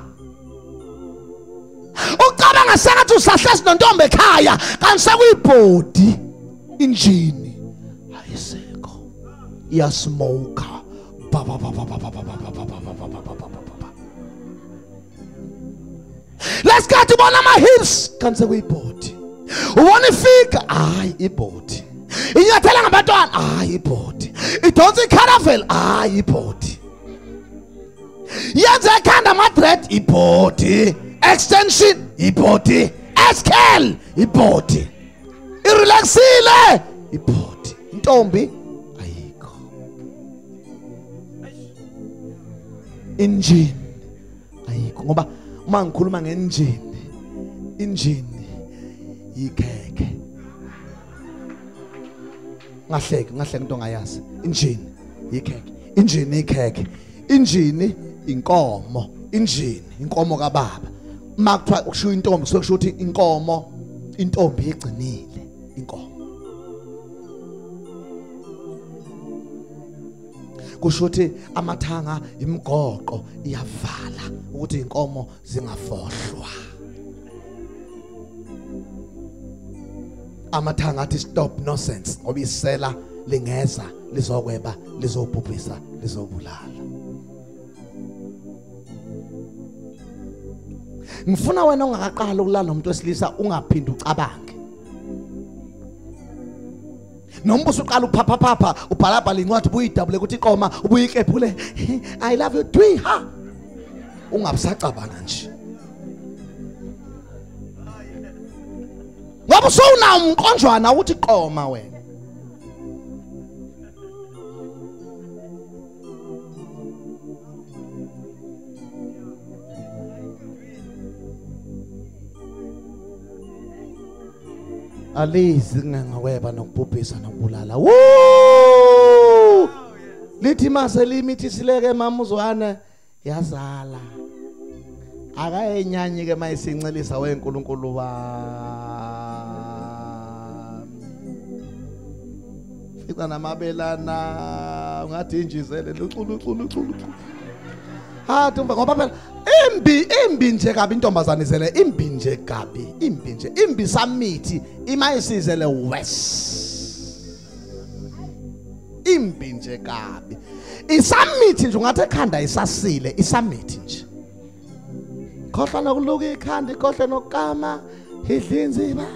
Speaker 2: Ucabanga sengathi usahlezi nontombi ekhaya kanti sekuyibhodi. injini ayisekho iyasmoka lesikhathi ubona ama-hips kanti sekuyibhodi ubona ifika hayi ibhodi inyathela ngabantwana hayi ibhodi idonsa icaraveli hayi ibhodi yenza ekhanda amadred ibhodi extension ibhodi escal ibhodi irelaxile! Ibhodi intombi ayikho. Engine ayikho ngoba uma ngikhuluma ngenjini injini yikhekhe. Ngahleki ngahleki into ongayazi. Injini yikhekhe injini ikhekhe injini inkomo injini inkomo kababa. Makuthiwa kushiwo intombi kusuke kusho ukuthi inkomo intombi igcinile kusho ukuthi amathanga imigoqo iyavala ukuthi inkomo zingafohlwa. Amathanga athi stop nonsense ngoba isela lingeza lizokweba lizobhubhisa lizobulala. Ngifuna wena ongakaqala ukulala nomuntu wesilisa ungaphindi ucabange. Noma usuqala uphaphaphapha ubhalabhala incwadi ubuyidabule ukuthi iqoma ubuyikephule i love you dwi ha! Ungabusacabanga nje. Ngoba usowunawo umqonjwana ukuthi qoma wena. Alizi kungengakweba nokubhubhisa nokubulala. Woo! Lithi mase limithi sileke mama uzwane yazala. Akayenyanyi ke mayisincelisa weNkulunkulu wami. Fica namabelana ungathi injizele luculu luculu luculu ha ngoba phela imbi imbi nje kabi intombazane izele imbi nje kabi imbi nje imbi samithi imayisizele west imbi nje kabi. Isamithi nje ungathi ekhanda isasile isamithi nje. Khohlwa nokuluka ikhanda ikhohle nokukama idlinziba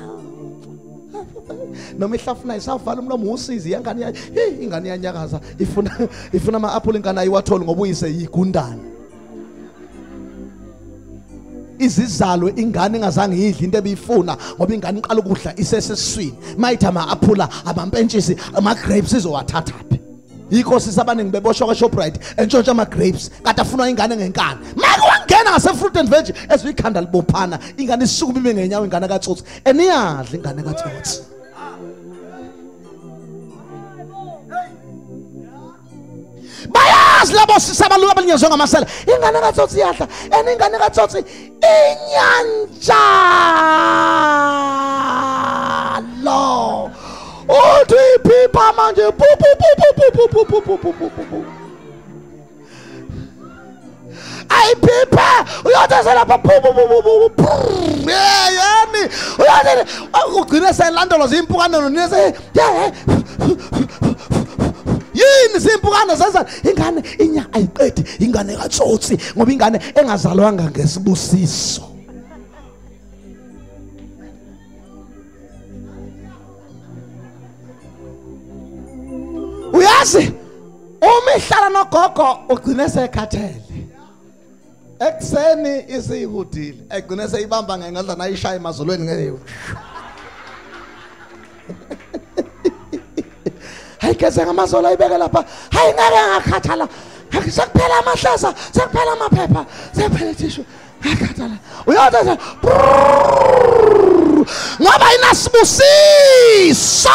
Speaker 2: noma ihlafuna isavala umlomo usizi yangane ya hey ingane yanyakaza ifuna ifuna ama apple ingane ayiwatholi ngoba uyise yigundane. Izizalwe ingane engazange yidla into ebiyifuna ngoba ingane iqala ukudla isesesiswini. Mayithi ama-aphula amampentshisi ama-grapes izowathathaphi yikho sisabaningi beboshwa kwa-shoprite entshontsha ama-grapes kade afunwa ingane ngenkani. Make wangena ngase-fruit and veg eziyikhanda libophana ingane isisukume ime ngenyawo ingane katsotsi. And iyadla ingane katsotsi. bazi labo sisabalula abalinyazwe ngamasela ingane engathothi iyadla and ingane engathothi inyanjalo uthi iphipha manje ayiphiphe uyothaselapha yeyeni uyothi ugcine ziimpukanelo nese yini zimpukane zenza ingane inya ayiqedi ingane katsotsi ngoba ingane engazalwanga ngesibusiso. Uyazi uma ihlala nogogo ugcine sekhathele. Ekuseni isiyihudile egcine seyibamba ngengadla nayishaya emazolweni ngeyo hayi geze ngamazolo ayibeke lapha hayi ngeke ngakhathala sekuphela amahleza sekuphela amaphepha sekuphela ngakhathala ngoba inasibusiso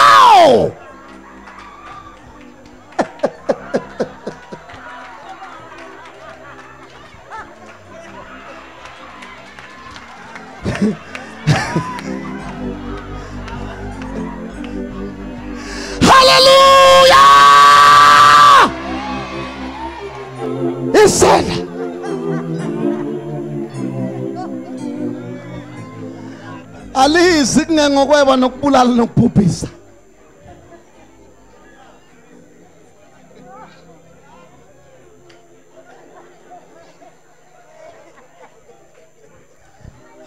Speaker 2: haleluya isela alizi kungengokweba nokubulala nokubhubhisa.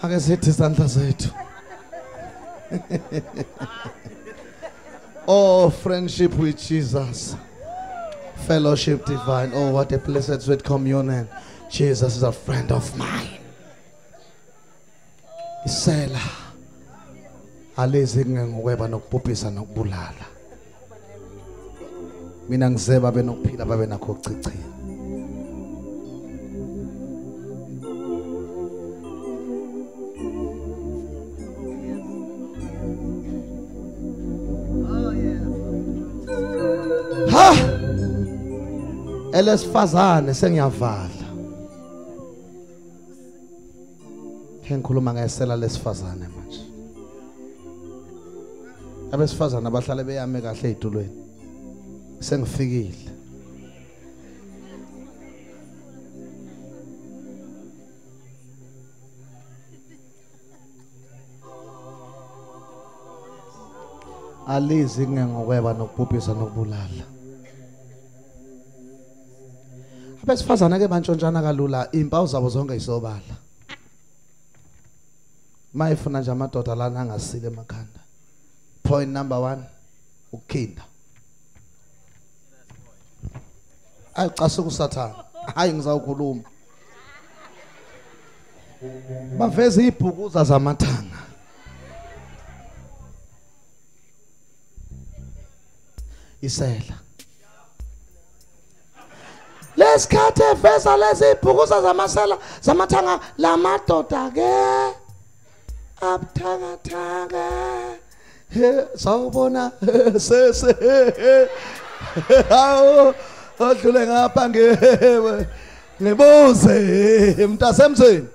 Speaker 2: Ake sithi isandla zethu oh friendship with jesus fellowship divine. Oh what a blessed sweet communion. Jesus is a friend of mine. Isela. Alezi kungengokweba nokubhubhisa nokubulala. Mina ngizeba benokuphila babe nakho ukuchichila ha elesifazane sengiyavala. Ngikhuluma ngesela lesifazane manje. Abesifazane abahlale beyame kahle ezitulweni sengifikile. Alizi kungengokweba nokubhubhisa nokubulala. Abesifazana ke bantshontshana kalula impawu zabo zonke isobala mayifuna nje amadoda lana angasile emakhanda. Point number 1 ukukhinda. Ayicasuka usathana hayi ngizawukhuluma. Baveza ibhukuza zamathanga. Isela. Lesikhathi eveza lezi ibhukuza zamasela zamathanga lamadoda ke. Abuthakathaka. He sawubona. Sese hawo odlule ngapha ngewe ngibuze mntasemzini.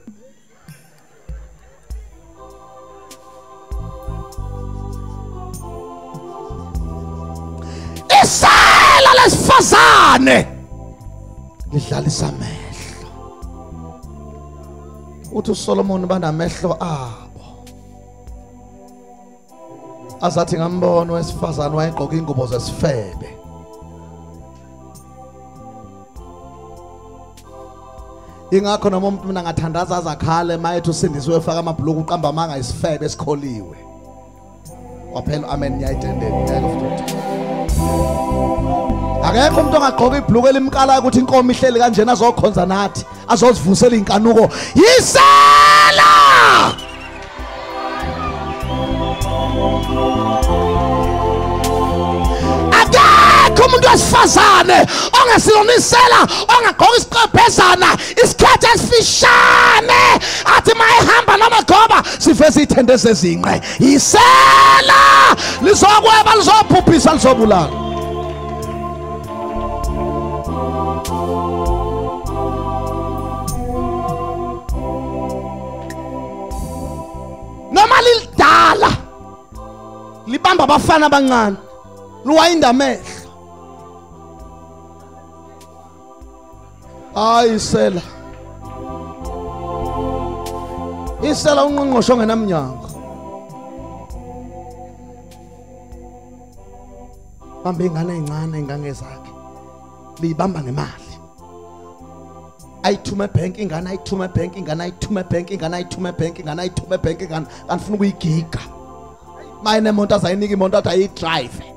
Speaker 2: Isela lesifazane! Lidlalisa amehlo. Uthi uSolomon banamehlo abo. Azathi ngambona wesifazane wayegqoka ingubo zesifebe. Ingakho noma umuntu mina ngathandaza azakhale mayethi usindisiwe efaka amabhuluku uqamba amanga isifebe esikholiwe. Waphela amen ngiyayitendela ngiyayifutha akekho umuntu ongagqoka ibhluku elimkalayo ukuthi inkomo ihleli kanjena azokhonza nathi azozivusela inkanuko. Yisela wesifazane ongesilonisela ongagqoka isiqebhezana isikhethe esifishane. Athi mayehamba namagoba siveze iy'thende zezinqe yisela! Lizokweba lizobhubhisa lizobulala. Noma lilidala libamba abafana abancane luwayinda amehlo hayi isela. Isela ungqongqosho ongenamnyango. Bamba ingane ezincane ingane zakhe liyibamba ngemali. Ayithume ebhenki ingane ayithume ebhenki ingane ayithume ebhenki ingane ayithume ebhenki ingane ayithume ebhenki ingane. Kanti funa ukuyigiga? Maye nemoto azayinika imoto athi ayidrayive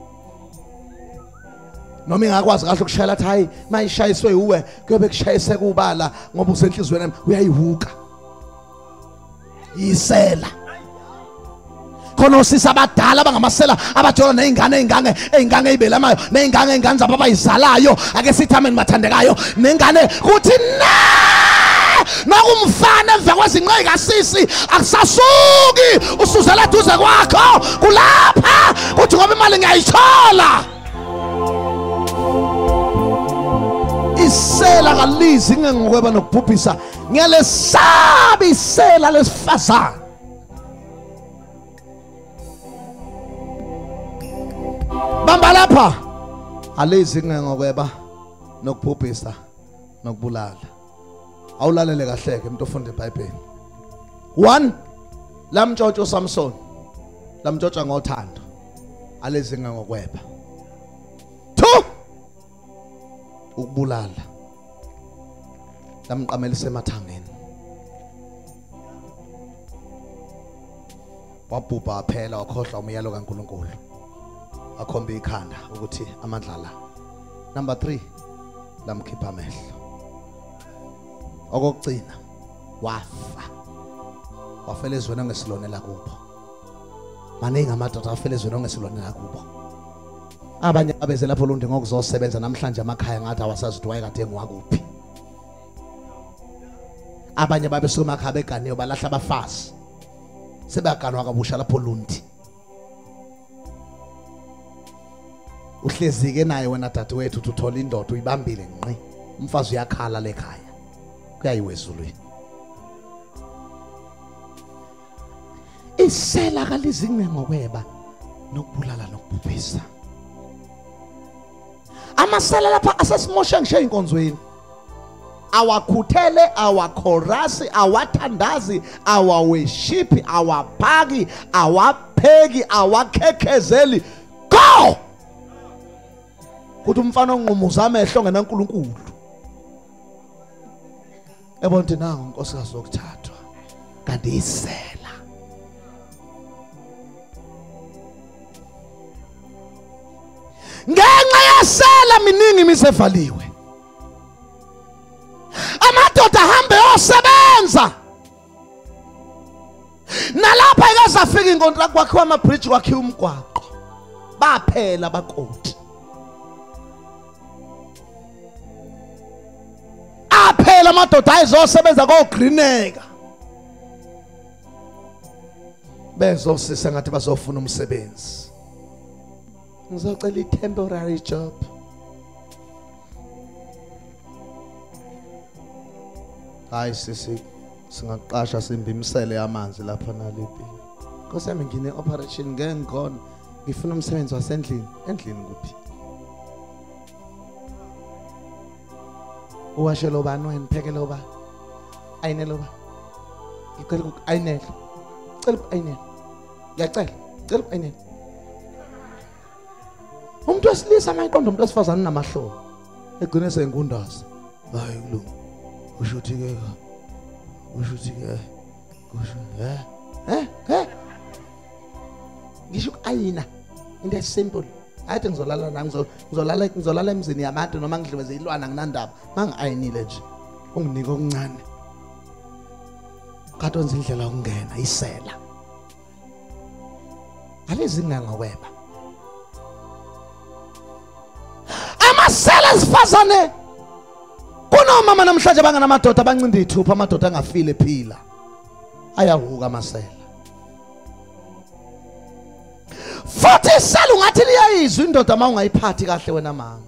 Speaker 2: noma ingakwazi kahle ukushayela athi hayi mayishayiswe uwe kuyobe kushayise kubala ngoba usenhlizweni yami uyayihuka. Yisela. Khona osisi abadala abangamasela abajola nezingane ezingane ezingane ezibelamayo nezingane ezingane zabo abayizalayo. Ake sithi amen bathandekayo nengane kuthi ne nokumfana emva kwezinqe kasisi akusasuki usuzela eduze kwakho kulapha kuthi ngoba imali ngiyayithola. Isela kalizi ngengokweba nokubhubhisa. Ngiyalesaba isela lesifazane. Bamba lapha. Alizi ngengokweba nokubhubhisa nokubulala. Awulalele kahle ke umuntu ofunda iBhayibheli 1 lamtshotshwa uSamson lamtshotshwa ngothando alezi ngengokweba 2 ukubulala. Lamqamelisa emathangeni wabhubha phela wakhohlwa umyalo kaNkuluNkulu. Akhomba ikhanda ukuthi amandla la. Number 3 lamkhipha amehlo. Okokugcina wafa. Wafela ezweni ongesilonela kubo. Maningi amadoda afela ezweni ongesilonela kubo. Abanye abeze lapho lundi ngokuzosebenza namhlanje amakhaya ngathi awasazi ukuthi wayekade engwakuphi abanye babesuka emakhaya beganiwe balahla abafazi. Sebaganwa kabusha lapho lundi uhlezi ke naye wena dadewethu uthi uthola indoda uyibambile ngqi. Umfazi uyakhala lekhaya kuyayiwe ezulwini isela kalizinge ngokweba nokubulala nokubhubhisa amasela lapha asesimosha ngisho einkonzweni awakhuthele awakhorasi awathandazi awaweshipi awaphaki awapheki awakhekhezeli. Go! Kuthi umfana onqumuza amehlo ngenankulunkulu ukuthi nango unkosikazi zokuthathwa kanti isela. Ngenxa yasela miningi misevaliwe. Amadoda ahambe yosebenza nalapha ikazafika inkontrakt kwakhiwa amabridge kwakhiwa umgwaqo. Baphela bakoti. Aphela amadoda ayezosebenza kogrineka bezosisa ngathi bazofuna umsebenzi. Ngizocela i-temporary job. Hayi sisi singaqasha simbimisele amanzi lapha naliphi. Nkosi yami ngine operation ngeke ngikhona ngifuna umsebenzi wasendlini. Endlini kuphi? Uwashe lo bani wena? Pheke lo ba Ayinelo ba Ngicela ukuthi ayinele. Cela ayinele. Ngiyacela. Cela ayinele. Umuntu wesilisa mayiqonda umuntu wesifazana namahlolo egcine sengundaza. Hayi kulungu usho uthi ke usho uthi ke kusho eh eh eh ngisho ayina into simple athi ngizolala la ngizo- ngizolala ngizolala emzini yabantu noma ngidliwe zilwana nginandaba. Mangi-ayinile nje unginike okuncane. Kade wenza indlela yokungena isela. Alezi ngangokweba amasela esifazane kunomama namhlanje abanganamadoda abancinde ithupha amadoda angafile ephila. Ayahuka amasela. Futhi isela ungathi liyayizwa indoda uma ungayiphathi kahle wena mama.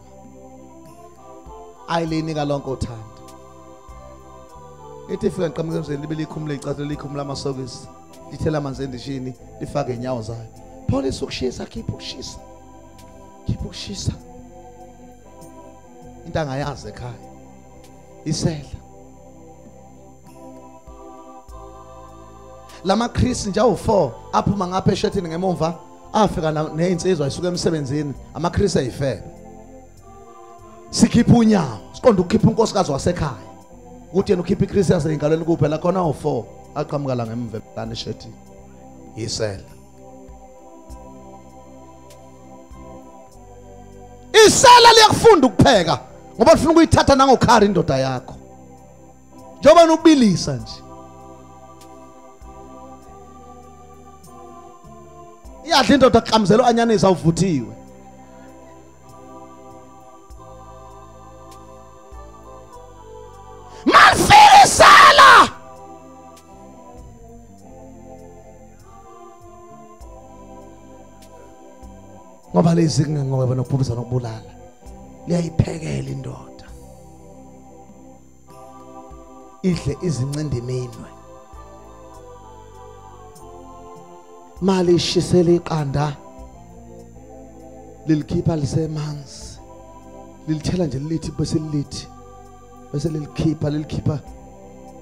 Speaker 2: Ayilinika lonke uthando. Ithi ifika ngiqhamuka emzini libe likhumule icathulo likhumula amasokisi. Lithela amanzi endishini lifake inyawo zayo. Pholisa ukushisa khipha ukushisa. Khipha ukushisa. Into angayazi ekhaya. Isela. Lama Chris nje awu4 aphuma ngapha eshethini ngemumva afika na- nezinsizwa isuka emsebenzini ama Chris ayifebe sikhipha unyawo siqonda ukukhipha unkosikazi wasekhaya. Ukuthi yena ukhipha iChris yaseyingalweni kuphela khona awu4 aqhamuka la ngemva lana eshethini. Isela. Isela liyakufunda ukupheka. Ngoba lifuna ukuyithatha nangokhari indoda yakho. Njengoba nubilisa nje. Iyadla indoda kuqamzela anyanisa awuvuthiwe malfikisela ngoba lezi kungengoba nokubhubisa nokubulala. Liyayiphekela indoda. Idle izincindi iminwe mali ishisela iqanda lilikhipha lisemanzi. Lilithela nje lilithi bese lilithi bese lilikhipha lilikhipha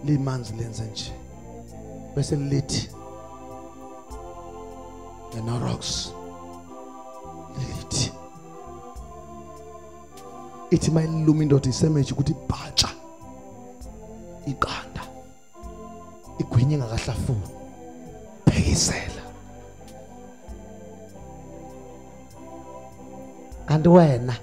Speaker 2: limanzi lenze nje. Bese lilithi enorox lilithi ithi mayiluma indoda isemeje ukuthi ibhatsha iqanda igwinye ingakahlafuni phekisela. Kanti wena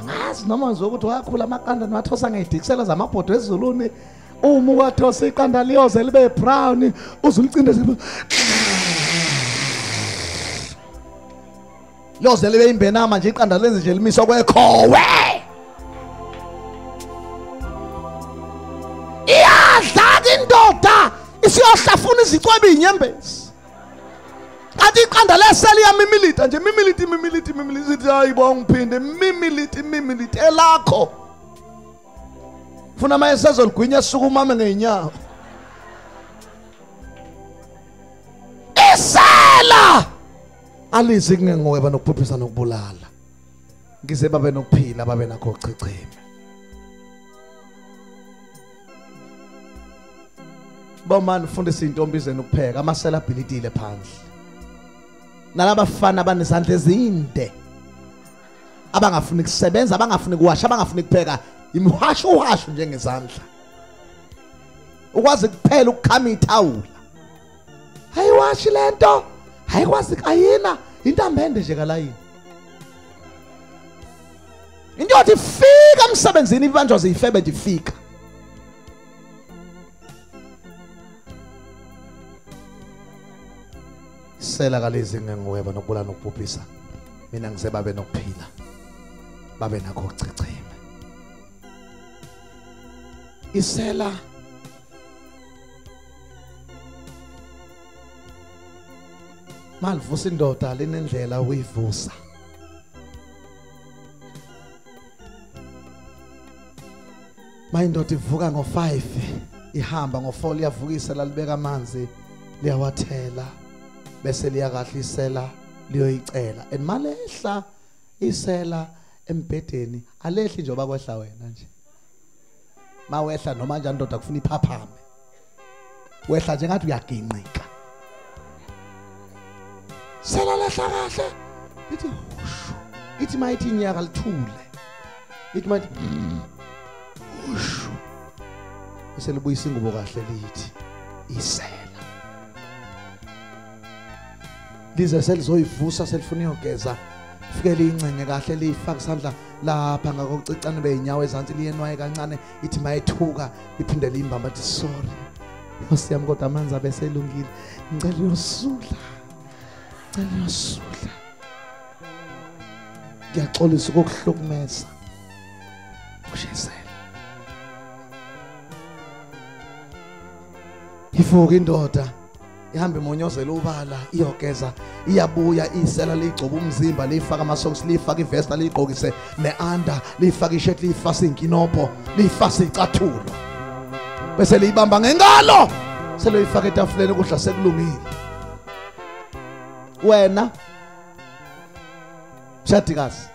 Speaker 2: angazi noma nje ukuthi wakhula amaqanda niwathosa ngey'dikisela zamabhodo ezulwini. Uma uwathosa iqanda liyoze libe brown uzulicinde zibe liyoze beyimbenama imbenama nje iqanda lenze nje limiswa kwekhowe. Iyadlaka indoda isiyohlafuna izicwebe iy'nyembezi kanti iqanda leseliyamimilita nje mimiliti mimiliti mimiliti ithi hayi bo ngiphinde mimiliti mimiliti elakho. Funa maye sezoligwinya sukumame ngey'nyawo. Isela alizi kungengoweba nokuphuphisa nokubulala. Ngize babe nokuphila babe nakho ukuchichima bomani ufundisa intombi zenu ukupheka amasela abhilitile phandle. Nalabafana abanezandla ezinde abangafuni kusebenza abangafuni kuwasha abangafuni kupheka imhasho uhasho njengezandla ukwazi kuphela ukukhama ithawula hayiwashi lento hayikwazi ayina intambende nje kalayini. Into yothi fika emsebenzini ibanjwa ziyifebe nje ifika. Sela kalezi ngenguweba nokubulala nokubhubhisa mina ngize babe nokuphila babe nakho ukuchichima isela malivusa indoda linendlela uyivusa. Mayindoda ivuka ngo5 ihamba ngo4 liyavukisa lalibeka amanzi liyawathela bese liyakahlisela liyoyicela. And malehla isela embedeni alehli njengoba kwehla wena nje. Mawehla noma kanjani ndoda kufuna iphaphame. Wehla nje ngathi uyaginqika sela lehla kahle ithi hushu ithi mayithi inyaka lithule. Ithi mayithi hushu bese libuyisa ingubo kahle lithi isela. Lize selizoyivusa selifuna iyogeza fike liyincenge kahle liyifaka isandla lapha ngakocicane beyinyawo ezantsi liyenwaye kancane. Ithi mayethuka liphinde liyimbamba athi sorry nkosi yami kodwa amanzi abe selungile. Ngicela uyosula. Ngicela uyosula ngiyaxolisa ukukuhlukumeza. Ushesela ivuka indoda ihamba imonyozela ubala iyogeza iyabuya isela liyigcoba umzimba liyifaka amasocks liyifaka ivesta liyigqokise ne-under liyifaka ishirt liyifasa inkinobho liyifasa icathulo bese liyibamba ngengalo seloyifaka etafuleni kudla sekulungile. Wena shadikazi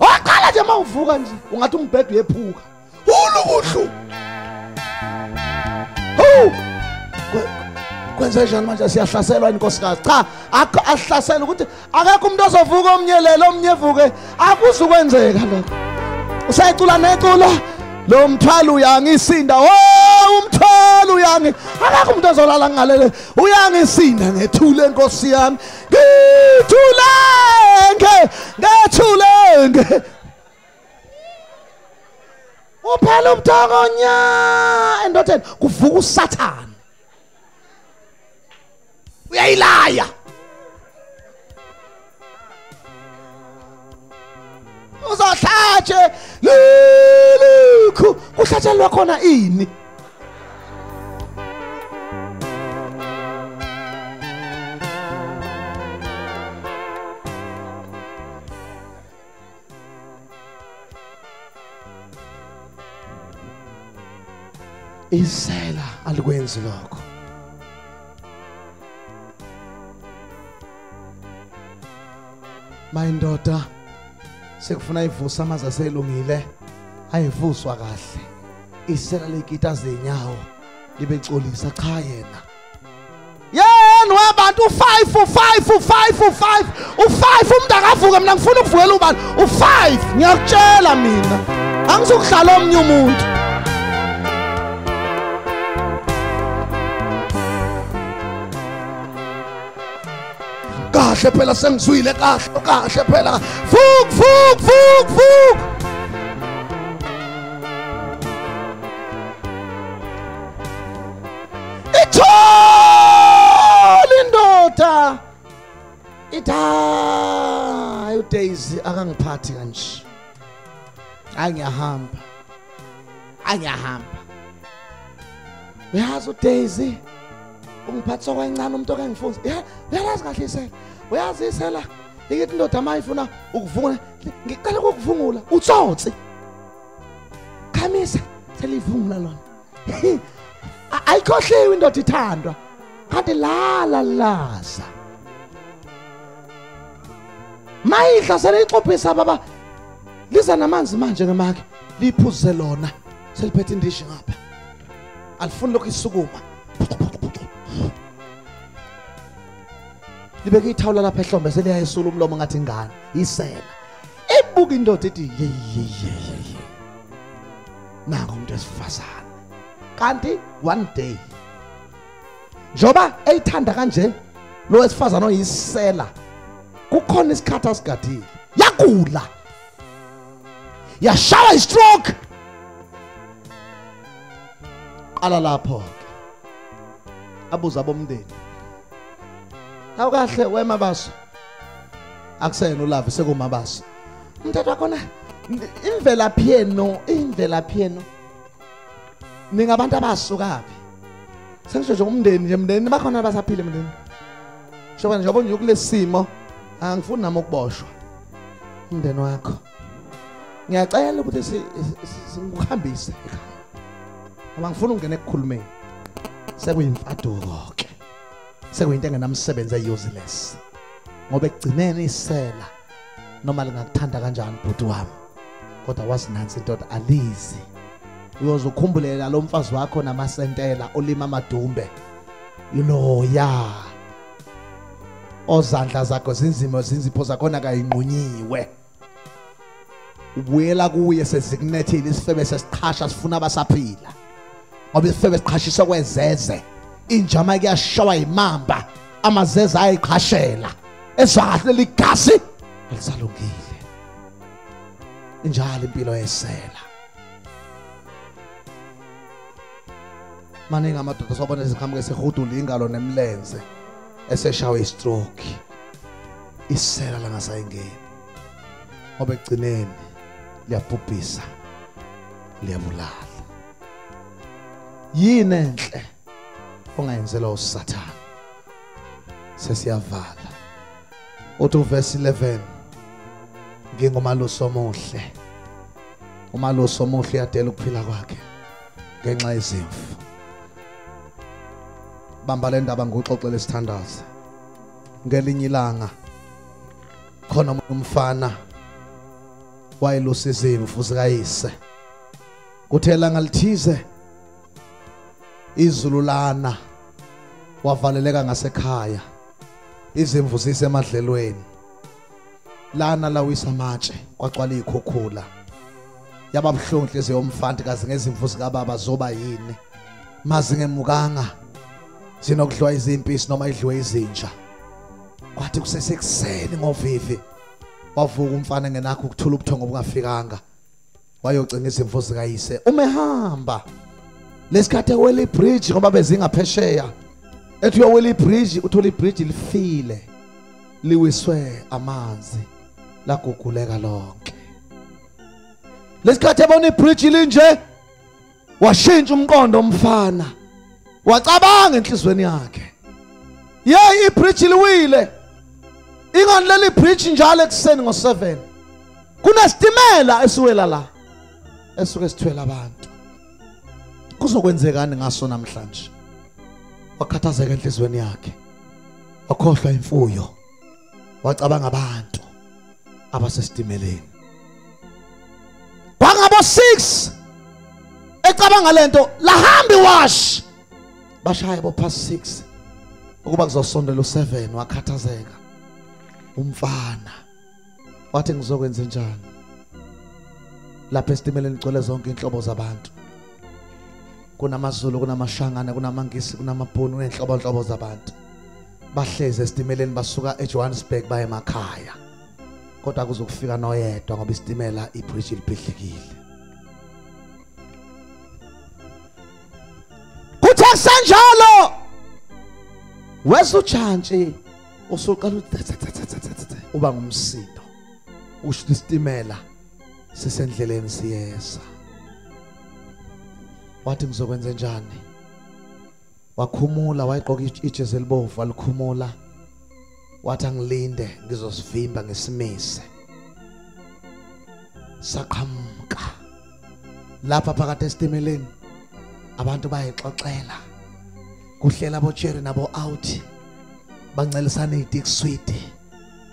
Speaker 2: waqala nje mawuvuka nje ungathi umbhedo uyephuka. Ulukuhlu Hu! Kwe- Kwenze njani manje? Siyahlaselwa inkosikazi cha akho asihlasela ukuthi akekho umuntu ozovuka omnyelela omnye evuke akuzukwenzeka lokho. Usayicula neculo lo mthwalo uyangisinda wo umthwalo uyangi akekho umuntu ozolala ngalele. Uyangisinda ngethule nkosi yami. Ngithulenge ngethulenge uphela ubuthokonya endodeni. Kuvuka usathane. Uyayilaya. Uzohlatshe. Lulukhu kuhlatshelwa khona ini? Isela alikwenzi lokho. Mayindoda sekufuna ivusa amazi aselungile ayivuswa kahle. Isela legita zenyawo libecolisa cha yena. Yena wabantu u5 u5 u5 u5 u5 umuntu akavuke mina ngifuna ukuvukela ubani? U5 ngiyakutshela mina. Angizokudlala omnye umuntu. Kahle phela sengizwile kahle kahle phela vuk vuk vuk vuk ithola indoda. Ithi hayi udaisy akangiphathi kanje. Hayi ngiyahamba hayi ngiyahamba uyazi udaisy ungiphathisa kwancane umuntu okengifunza. Ya uyalazi kahle isela uyazi isela ikithi indoda mayifuna ukuvungula ngicela ukukuvungula utsotsi. Khamisa selivungula lona. Ayikhohliwe indoda ithandwa. Kanti lala laza. Mayidla seliyixophisa baba liza namanzi manje ngemake liphuze lona. Seliphethe indishi ngapha. Alifuni lokhu isukuma libeke ithawula lapha ehlombe seliyayisula umlomo ngathi ingane isela. Ibuka indoda ethi yeyeyeye nangu umuntu wesifazane. Kanti one day njoba eyithanda kanje lo wesifazane oyisela kukhona isikhathi asigadile yagula yashawa istroke. Qala lapho ke abuza bomndeni awukahle wemabaso akusena ulavi sekumabaso umthetho wakhona imvelaphi yenu imvelaphi yenu. Ningabantu abasukaphi. Sengisho nje umndeni nje mndeni bakhona abasaphile mndeni shoba njengoba nje kulesimo angifuni nami ukuboshwa. Umndeni wakho. Ngiyacela ukuthi si- si- si- singikuhambise ekhaya ngoba ngifuna ukungena ekukhulumeni. Sekuyimfaduko ke sekuyinto engenamsebenzi e-useless ngoba ekugcineni isela noma lingakuthanda kanjani bhuti wami? Kodwa wazi nansi indoda alizi. Uyoze ukhumbulela lo mfazi wakho namasentela olima amadumbe. Yiloya ozandla zakho zinzima zinzipho zakhona kayinqunyiwe. Ubuyela kuye sezikunethile isifebe sesiqhasha sifuna abasaphila. Ngoba isifebe siqhashiswa kwezeze. Injama kuyashawa imamba amazeze ayiqhashela. Ezwahle ligasi elisalungile injalo impilo yesela. Maningi amadoda sobona eziqhamuke sehudula ingalo nemlenze eseshawe istroke. Isela langasayingeni. Ngoba ekugcineni liyabhubhisa liyabulala. Yini enhle? Ongayenzelwa usathane. Sesiyavala. Uthi uverse 11 ngingumalusi omuhle umalusi omuhle uyadela ukuphila kwakhe ngenxa yezimfu bamba le ndaba nguxoxele sithandaza ngelinye ilanga khona umfana wayelusa izimvu zikayise. Kuthe ilanga lithize izulu lana wavaleleka ngasekhaya. Izimvu zisemadlelweni. Lana lawisa amatshe kwagcwala izikhukhula yaba buhlungu inhliziyo yomfanti kazi ngezimvu zikababa zoba yini. Mazingemukanga zinokudliwa izimpisi noma idliwe izinja. Kwathi kusesekuseni ngovivi wavuka umfana engenakho ukuthula ubuthongo bungafikanga wayogcina izimvu zikayise. Uma ehamba lesikhathi ewela ibridge ngoba bezingaphesheya. Ethi uyowela ibridge uthola ibridge lifile liwiswe amanzi laguguleka lonke. Lesikhathi ebona ibridge linje washintsha umqondo umfana wacabanga enhlizweni yakhe. Ye ibridge liwile ingani leli bridge njalo ekuseni ngo7 kunesitimela esiwela la esuke sithwele abantu. Kuzokwenzekani ngaso namhlanje? Wakhathazeka enhlizweni yakhe. Wakhohlwa imfuyo. Wacabanga abantu abasesitimeleni. Kwangabo 6 ecabanga lento lahamba iwash bashaya bo past 6 ukuba kuzosondela u7 wakhathazeka. Umfana wathi ngizokwenza njani? Lapha esitimeleni gcwele zonke inhlobo zabantu. Kunamazulu kunamashangana kunamangisi kunamabhunu kunenhlobo nhlobo zabantu. Bahleze esitimeleni basuka eJohannesburg baye emakhaya. Kodwa kuzokufika noyedwa ngoba isitimela ibridge libhidlikile kuthe kusenjalo! Wesa ujantshi usuqala uba ngumsindo usho isitimela sisendleleni siyeza. Wathi ngizokwenza njani? Wakhumula wayegqoka ijezi elibovu walikhumula. Wathi angilinde ngizosivimba ngesimese saqhamuka. Lapha phakathi esitimeleni abantu bayixoxela kuhlela abocherry nabo out bancelisana idick sweet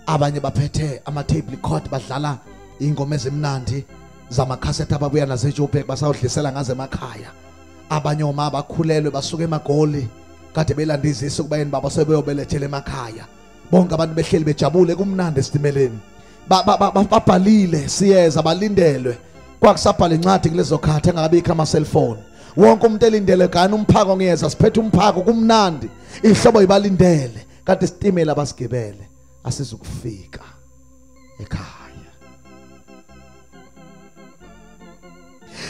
Speaker 2: abanye baphethe ama table court badlala ingoma ezimnandi. Zamakhasethe ababuya naseJoburg basawudlisela ngaze emakhaya. Abanye oma abakhulelwe basuka emagoli kade belandizisa ukuba yini baba sebeyobelethela emakhaya. Bonke abantu behleli bejabule kumnandi esitimeleni. Ba- ba- ba- babhalile siyeza balindelwe. Kwakusabhala incwadi kulezo khathi engakabikho ama cellphone wonke umuntu elindele gani umphako ngiyeza siphethe umphako kumnandi. Ihlobo ibalindele kade isitimela basigibele. Asizukufika ekhaya.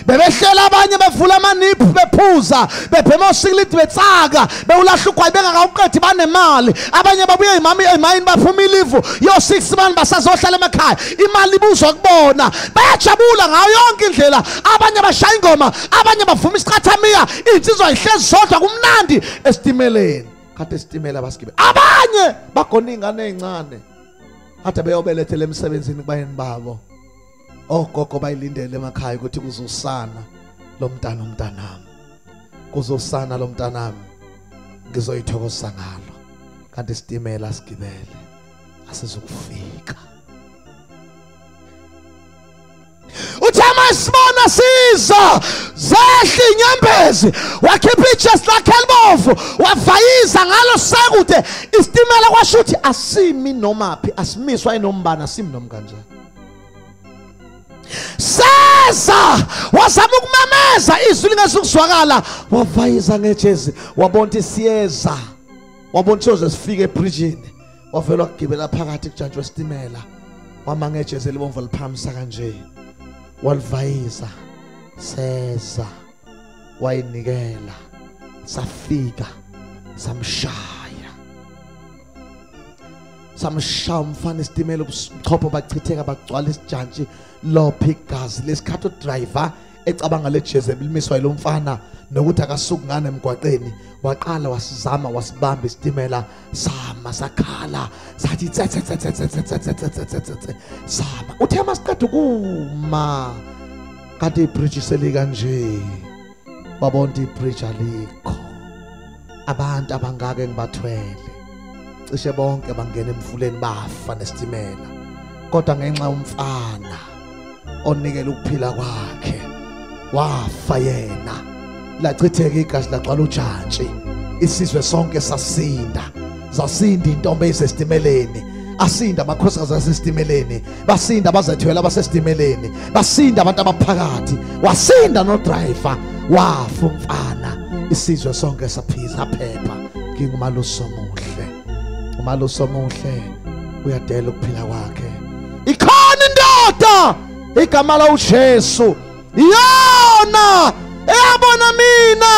Speaker 2: Bebehlela abanye bevula amaniphu bephuza bebhema osikliti betsaka bewulahla ugwayi bengakawuqedi banemali. Abanye babuye emayini baphuma ilivu. Yo 6 mani basazohlala emakhaya. Imali ibuzwa kubona. Bayajabula ngayo yonke indlela. Abanye bashaya ingoma abanye bavuma isichathamiya insizwa ihlezi zodwa kumnandi esitimeleni. Kade isitimela basigibela abanye bagona iy'ngane ey'ncane. Kade beyobelethela emsebenzini kubayeni babo. Ogogo bayilindele emakhaya ukuthi kuzosana lo mntana umntanami kuzosana lo mntanami. Ngizoyithokozisa ngalo. Kanti isitimela sigibele asizokufika uthama isibona siza! Zehla inyembezi! Wakhipha ijesi lakhe elibovu! Wavayiza ngalo sekude! Isitimela kwasho ukuthi asimi nomaphi asimiswa enombani asimi nomkanjani seza wazama ukumemeza izwi lingesukuzwakala wavayiza ngejezi wabona ukuthi siyeza. Wabona soze sifike ebridgini wavela wakugibela phakathi kujantshi wesitimela. Wama ngejezi elibomvu liphamisa kanje. Walivayiza seza wayinikela. Safika. Samshaya. samshaya umfana isitimela ubuchopho bachitheka bagcwala isijantshi lopha igazi lesikhathi udriver ecabanga lejezebel imiswa yilo mfana nokuthi akasuki ngane emgwaqeni waqala wasizama wasibamba isitimela sama sakhala sathi sama uthe masiqeda ukuma kade ibridge seli kanje babona ibridge alikho abantu abangaka engibathwele cishe bonke bangena emfuleni bafa nesitimela kodwa ngenxa yomfana onikela ukuphila kwakhe wafa yena. Lachitheka igazi lagcwala ujantshi. Isizwe sonke sasinda. Zasinda intombi eyisestimeleni asinda amakhosikazi asesitimeleni basinda abazethwela abasesitimeleni basinda abantu abaphakathi. Wasinda nodriver. Wafa umfana. Isizwe sonke saphiza phepha ngingumalusi omuhle. Umalusi omuhle uyadela ukuphila kwakhe. Ikhona indoda igama la uJesu iyona eyabona mina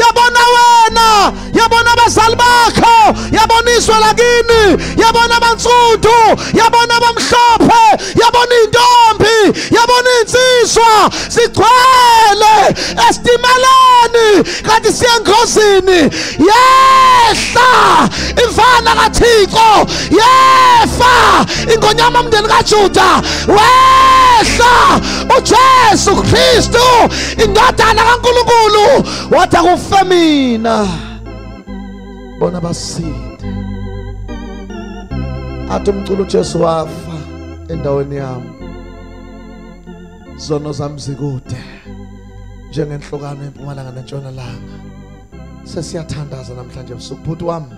Speaker 2: yabona wena yabona abazali bakho yabona izwe lakini yabona abansundu yabona abamhlophe. Yabona intombi yabona insizwa sigcwele esitimeleni kanti siya engozini. Yehla imfana kathixo yefa ingonyama umndeni kajuda. Wehla ujesu kristu indodana kankulunkulu. Wathi akufe mina. Bona basinde. Athi umculo ujesu wafa. Endaweni yami. Zono zami zikude. Njengenhlokano empumalanga nentshonalanga sesiyathandaza namhlanje ebusuku bhuti wami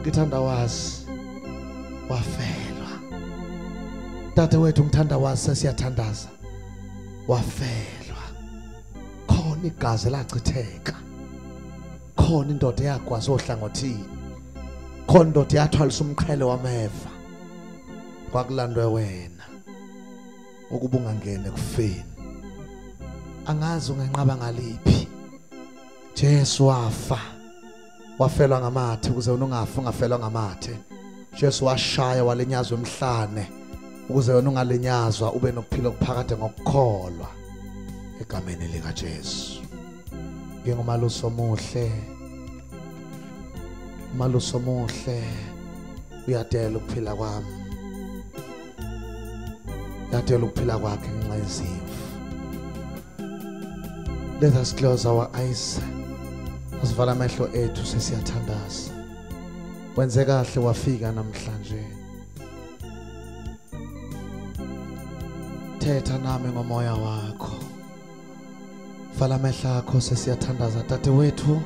Speaker 2: ngithanda wazi wafelwa. Dade wethu ngithanda wazi sesiyathandaza wafelwa. Khona igazi lachitheka. Khona indoda eyagwaza ohlangothini khona indoda yathwalisa umqhele wameva. Kwakulandwe wena. Ukuba ungangene kufeni angazi ungenqaba ngaliphi. Jesu wafa. Wafelwa ngamathe ukuze wena ungafi ungafelwa ngamathe Jesu washaya walenyazwa emhlane ukuze wena ungalenyazwa ube nokuphila okuphakade ngokukholwa egameni lika Jesu. Ngingumaluso omuhle. Umaluso omuhle. Uyadela ukuphila kwami. Uyadela ukuphila kwakhe ngenxa yezimvu. Let us close our eyes. Asivala amehlo ethu sesiyathandaza. Wenze kahle wafika namhlanje. Thetha nami ngomoya wakho. Vala amehlo akho sesiyathandaza. Dade wethu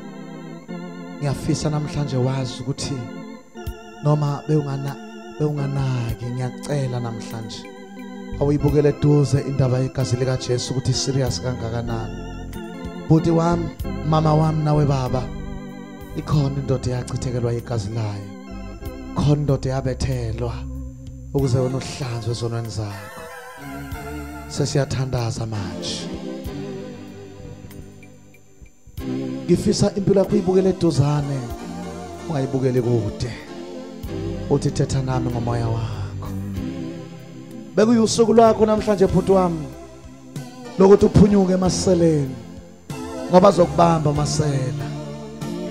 Speaker 2: ngiyafisa namhlanje wazi ukuthi noma bewungana bewunganaki ngiyacela namhlanje. Awuyibukele eduze indaba yegazi lika Jesu ukuthi serious kangakanani. Bhuti wami mama wami nawe baba ikhona indoda eyachithekelwa igazi layo khona indoda eyabethelwa ukuze wena uhlanzwe ezonweni zakho. Sesiyathandaza manje. Ngifisa impilo yakho uyibukele eduzane ungayibukeli kude. Uthi thetha nami ngomoya wakho. Bekuyusuku lwakho namhlanje bhuti wami. Lokuthi uphunyuke emaseleni ngoba azokubamba amasela.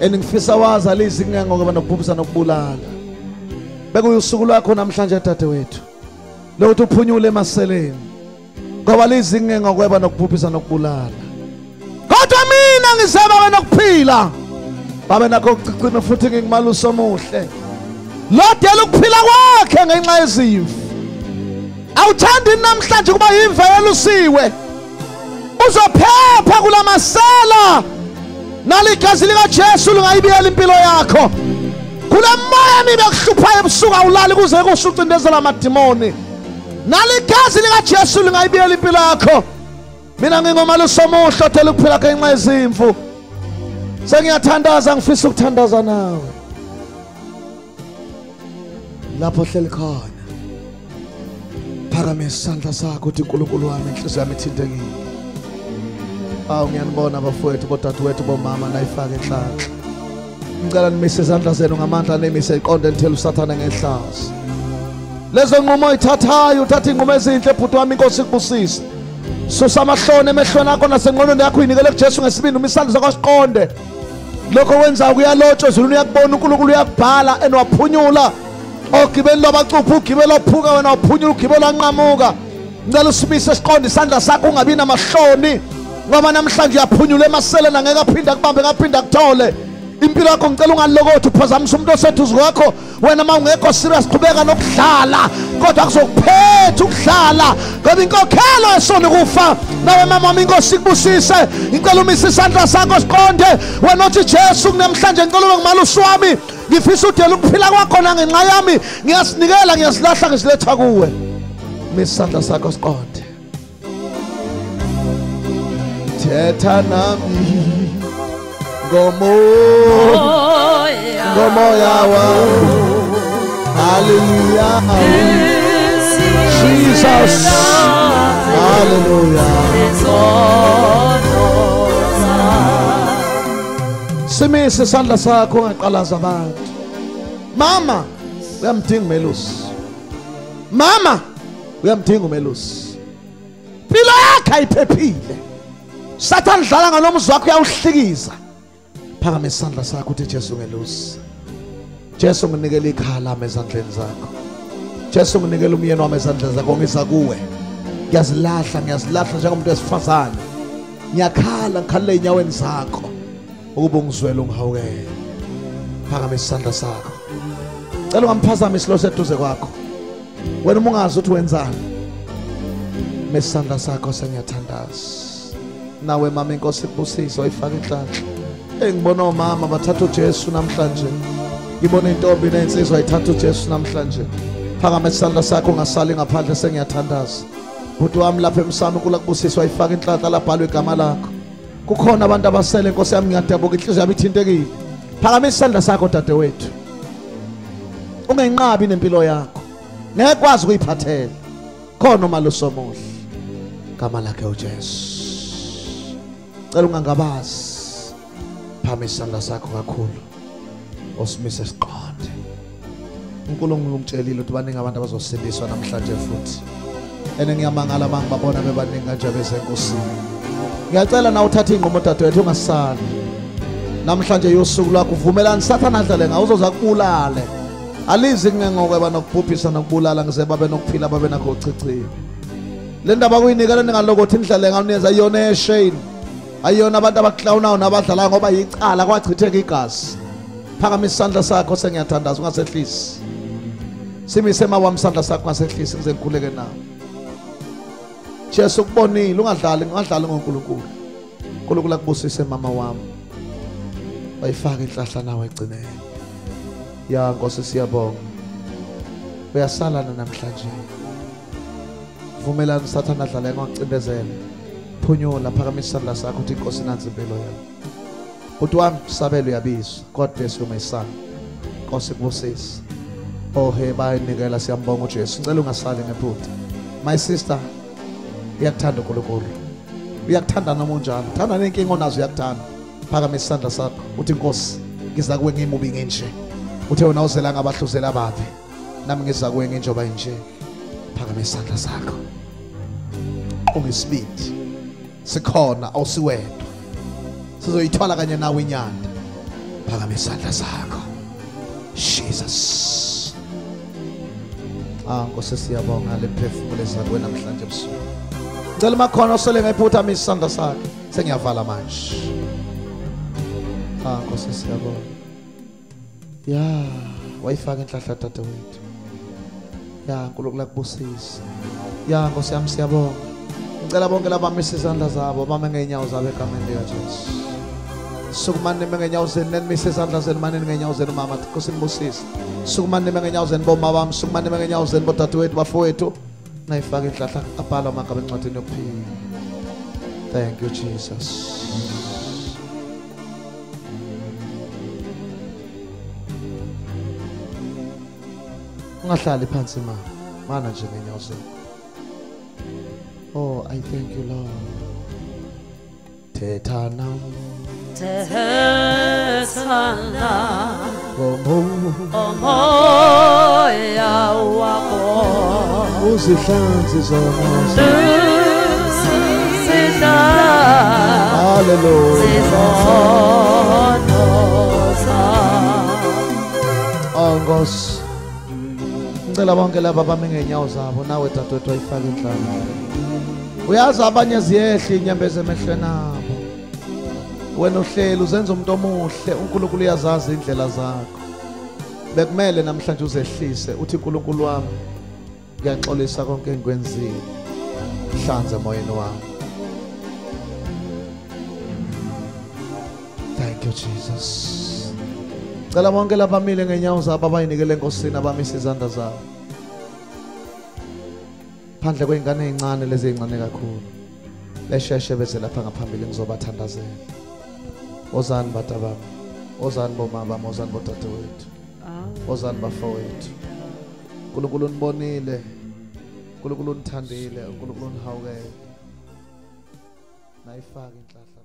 Speaker 2: And ngifisa wazi alizi kungengo ngoba nokubhubhisa nokubulala. Bekuyusuku lwakho namhlanje dadewethu lokuthi uphunyule emaseleni ngoba lizi kungengo kweba nokubhubhisa nokubulala. Kodwa mina ngizeba wena ukuphila babe nakho ukucicina futhi ngingimaliso omuhle. Lodela ukuphila kwakhe ngenxa yezimvu. Awuthandi namhlanje kuba yimva yelusiwe uzophepha kulamasela. Naligazi likaJesu lingayibiyela impilo yakho. Kule moya mibe kuhluphayo ebusuku awulali kuze kusho ucindezela amadimoni. Naligazi likaJesu lingayibiyela impilo yakho. Mina ngingomaluso omuhle odela ukuphila khe ngenxa yezimvu. Sengiyathandaza ngifisa ukuthandaza nawe. Lapho hleli khona. Phakamisa isandla sakho uthi uNkulunkulu wami inhliziyo yami ithintekile. Awu ngiyanibona abafowethu bodadewethu bomama nayifake enhlanhla ngicela nimise izandla zenu ngamandla nemise iqonde nithela usathane ngehlazo lezo nqumo oyithathayo uthatha inqumo ezinhle bhuti wami inkosi ikubusise. Susa amahloni emehlweni akho nasengqondweni yakho uyinikele kujesu ngesibindi uma isandla sakho siqonde lokho wenzayo kuyalotshwa ezulwini uyakubona unkulunkulu uyakubhala and waphunyula. Ogibeli lwabacupha ugibeli ophuka wena waphunyula ugibeli wanqamuka ngicela usimise siqonde isandla sakho ungabi namahloni ngoba namhlanje uyaphunyula emaseleni angeke aphinde akubambe kaphinde akuthole. Impilo yakho ngicela ungalokothi uphazamisa umuntu oseduze kwakho wena uma ungekho serious qhubeka nokudlala. Kodwa kuzokuphetha ukudlala. Ngoba inkokhelo esoni kufa nawe mama wami inkosi ikubusise. Ngicela umise isandla sakho siqonde. Wena othi jesu kunamhlanje ngicela ube ngumalusi wami. Ngifisa udela ukuphila kwakhona ngenxa yami. Ngiyasinikela ngiyasilahla ngisiletha kuwe. Mise isandla sakho siqonde thetha nami ngomoya ngomoya wakho haleluya jesus. haleluya simise isandla sakho ungaqalaza abantu. Mama uyamdinga umelusi. Mama uyamdinga umelusi. Impilo yakhe ayiphephile. Sathane dlala nganomzi wakho uyawuhlikiza. Phakama isandla sakho uthi jesu ngelusi jesu nginikela ikhala lami ezandleni zakho. Jesu nginikela umyeni wami ezandleni zakho ngiza kuwe. Ngiyazilahla ngiyazilahla njengomuntu wesifazane. Ngiyakhala ngikhalela ey'nyaweni zakho. Ukuba ungizwele ungihawukele phakamisa isandla sakho. Cela ungamphazama isilo seduze kwakho. Wena uma ungazi ukuthi wenzani? Mesandla sakho sengiyathandaza. Nawe mama inkosi ikubusise wayifaka inhlanhla. Engibona omama bathatha ujesu namhlanje. Ngibona intombi nensizwa ayithatha ujesu namhlanje. Phakama isandla sakho ungasali ngaphandle sengiyathandaza. Bhuti wami lapha emsamo unkulu akubusise wayifaka inhlanhla labhalwe igama lakho kukhona abantu abasele nkosi yami ngiyadabuka inhliziyo yami ithintekile. Phakamisa isandla sakho dadewethu. Ungayinqabi nempilo yakho. Ngeke kwazi ukuyiphathela. Khona umalusi omuhle. Gama lakhe ujesu. Cela ungangabazi. Phamisa isandla sakho kakhulu. Osimise siqonde. Unkulunkulu umtshelile ukuthi baningi abantu abazosindiswa namhlanje futhi. Ene ngiyamangala uma ngibabona bebaningi kanje besenkosini ngiyacela na uthathe iy'nqumo dadewethu ungasali. Namhlanje yosuku lwakho uvumelani sathana adlale ngawo uzoza kubulale alizi kungengokweba nokubhubhisa nokubulala ngize babe nokuphila babe nakho uchichile le ndaba kuyinikela ningalokothi nidlale ngaluneza ayiyona eshane. Ayiyona abantu abaklawunayo nabadlalayo ngoba yicala kwachitheka igazi. Phakamisa isandla sakho sengiyathandaza ungasehlisi. Simise mawami isandla sakho ungasehlisi ngize ngikhuleke nawe. Jesu kubonile ungadlali ungadlali ngonkulunkulu. Unkulunkulu akubusise mama wami. Wayifaka inhlahla nawe egcineni. Ya nkosi siyabonga. Uyasalana namhlanje. Vumelani sathana adlala engacindezela phunyula phakamisa isandla sakho uthi inkosi nansi impilo yami uthi wami sabelo uyabizwa. God bless you my son. Nkosi kubusise oh he bayinikela siyambonga ujesu. Ngicela ungasali ngephutha. My sister. Uyakuthanda unkulunkulu. Uyakuthanda noma unjani thanda neenkinga onazo uyakuthanda phakama isandla sakho. Uthi nkosi ngiza kuwe ngimubi nginje. Uthe wena uzela ngabahluzela ababi nami ngiza kuwe nginjoba nje. Phakama isandla sakho. Ungesibindi sikhona awusiwedwa. Sizoyithwala kanye nawe inyanda. Phakama isandla sakho. Jesus. Ah nkosi siyabonga. Le phefumulo ezakwe namhlanje ebusuku Ngicela makhona osele ça. isandla sakhe. Sengiyavala manje. Ah Nkosi siyabonga. Ya wayifaka inhlahla dadewethu. Ya nkulunkulu akubusise Ya Nkosi yami siyabonga. Ngicela bonke labamisa izandla zabo bame ngeenyawo zabo egameni lika Jesu. Sukumani nime ngeenyawo zenu nenimisa izandla zenu mani ngeenyawo zenu mama. Nkosi nibusise Sukumani nime ngeenyawo zenu bomama bami. Sukumani nime ngeenyawo zenu bodadewethu bafowethu nayifaka inhlahla abhalwa amagama encwadini yokuphila. Thank you Jesus. Ungahlali phansi ma. Mana nje ngenyawo zakho Oh I thank you Lord. Thetha nam
Speaker 3: Tethana
Speaker 2: ngomo
Speaker 3: omoya wakho
Speaker 2: uzihlanzi zona
Speaker 3: Sisida
Speaker 2: Hallelujah.
Speaker 3: Sizonoza
Speaker 2: Angos Ngicela bonke laba bami ngenyawo zabo nawe dadewethu ayifaka inhlamba Uyazi abanye ziyehla inyembezi emehlweni abo. Wena uhleli uzenza umuntu omuhle uNkulunkulu uyazazi indlela zakho Bekumele namhlanje uzehlise uthi uNkulunkulu wami ngiyaxolisa konke engikwenzile hlanze emoyeni wami Thank you Jesus Cela bonke labamile ngenyawo zabo abayinikele enkosini abamisa izandla zabo. Phandle kweingane ezincane lezi ezincane kakhulu. Besheshe beze lapha ngaphambili ngizobathandazela. Ozani batabami. Ozani bomama bami, ozani bodadewethu. Ozani bafowethu. uNkulunkulu unibonile. uNkulunkulu unithandile, uNkulunkulu unihawukele. Nayifaka inhlahla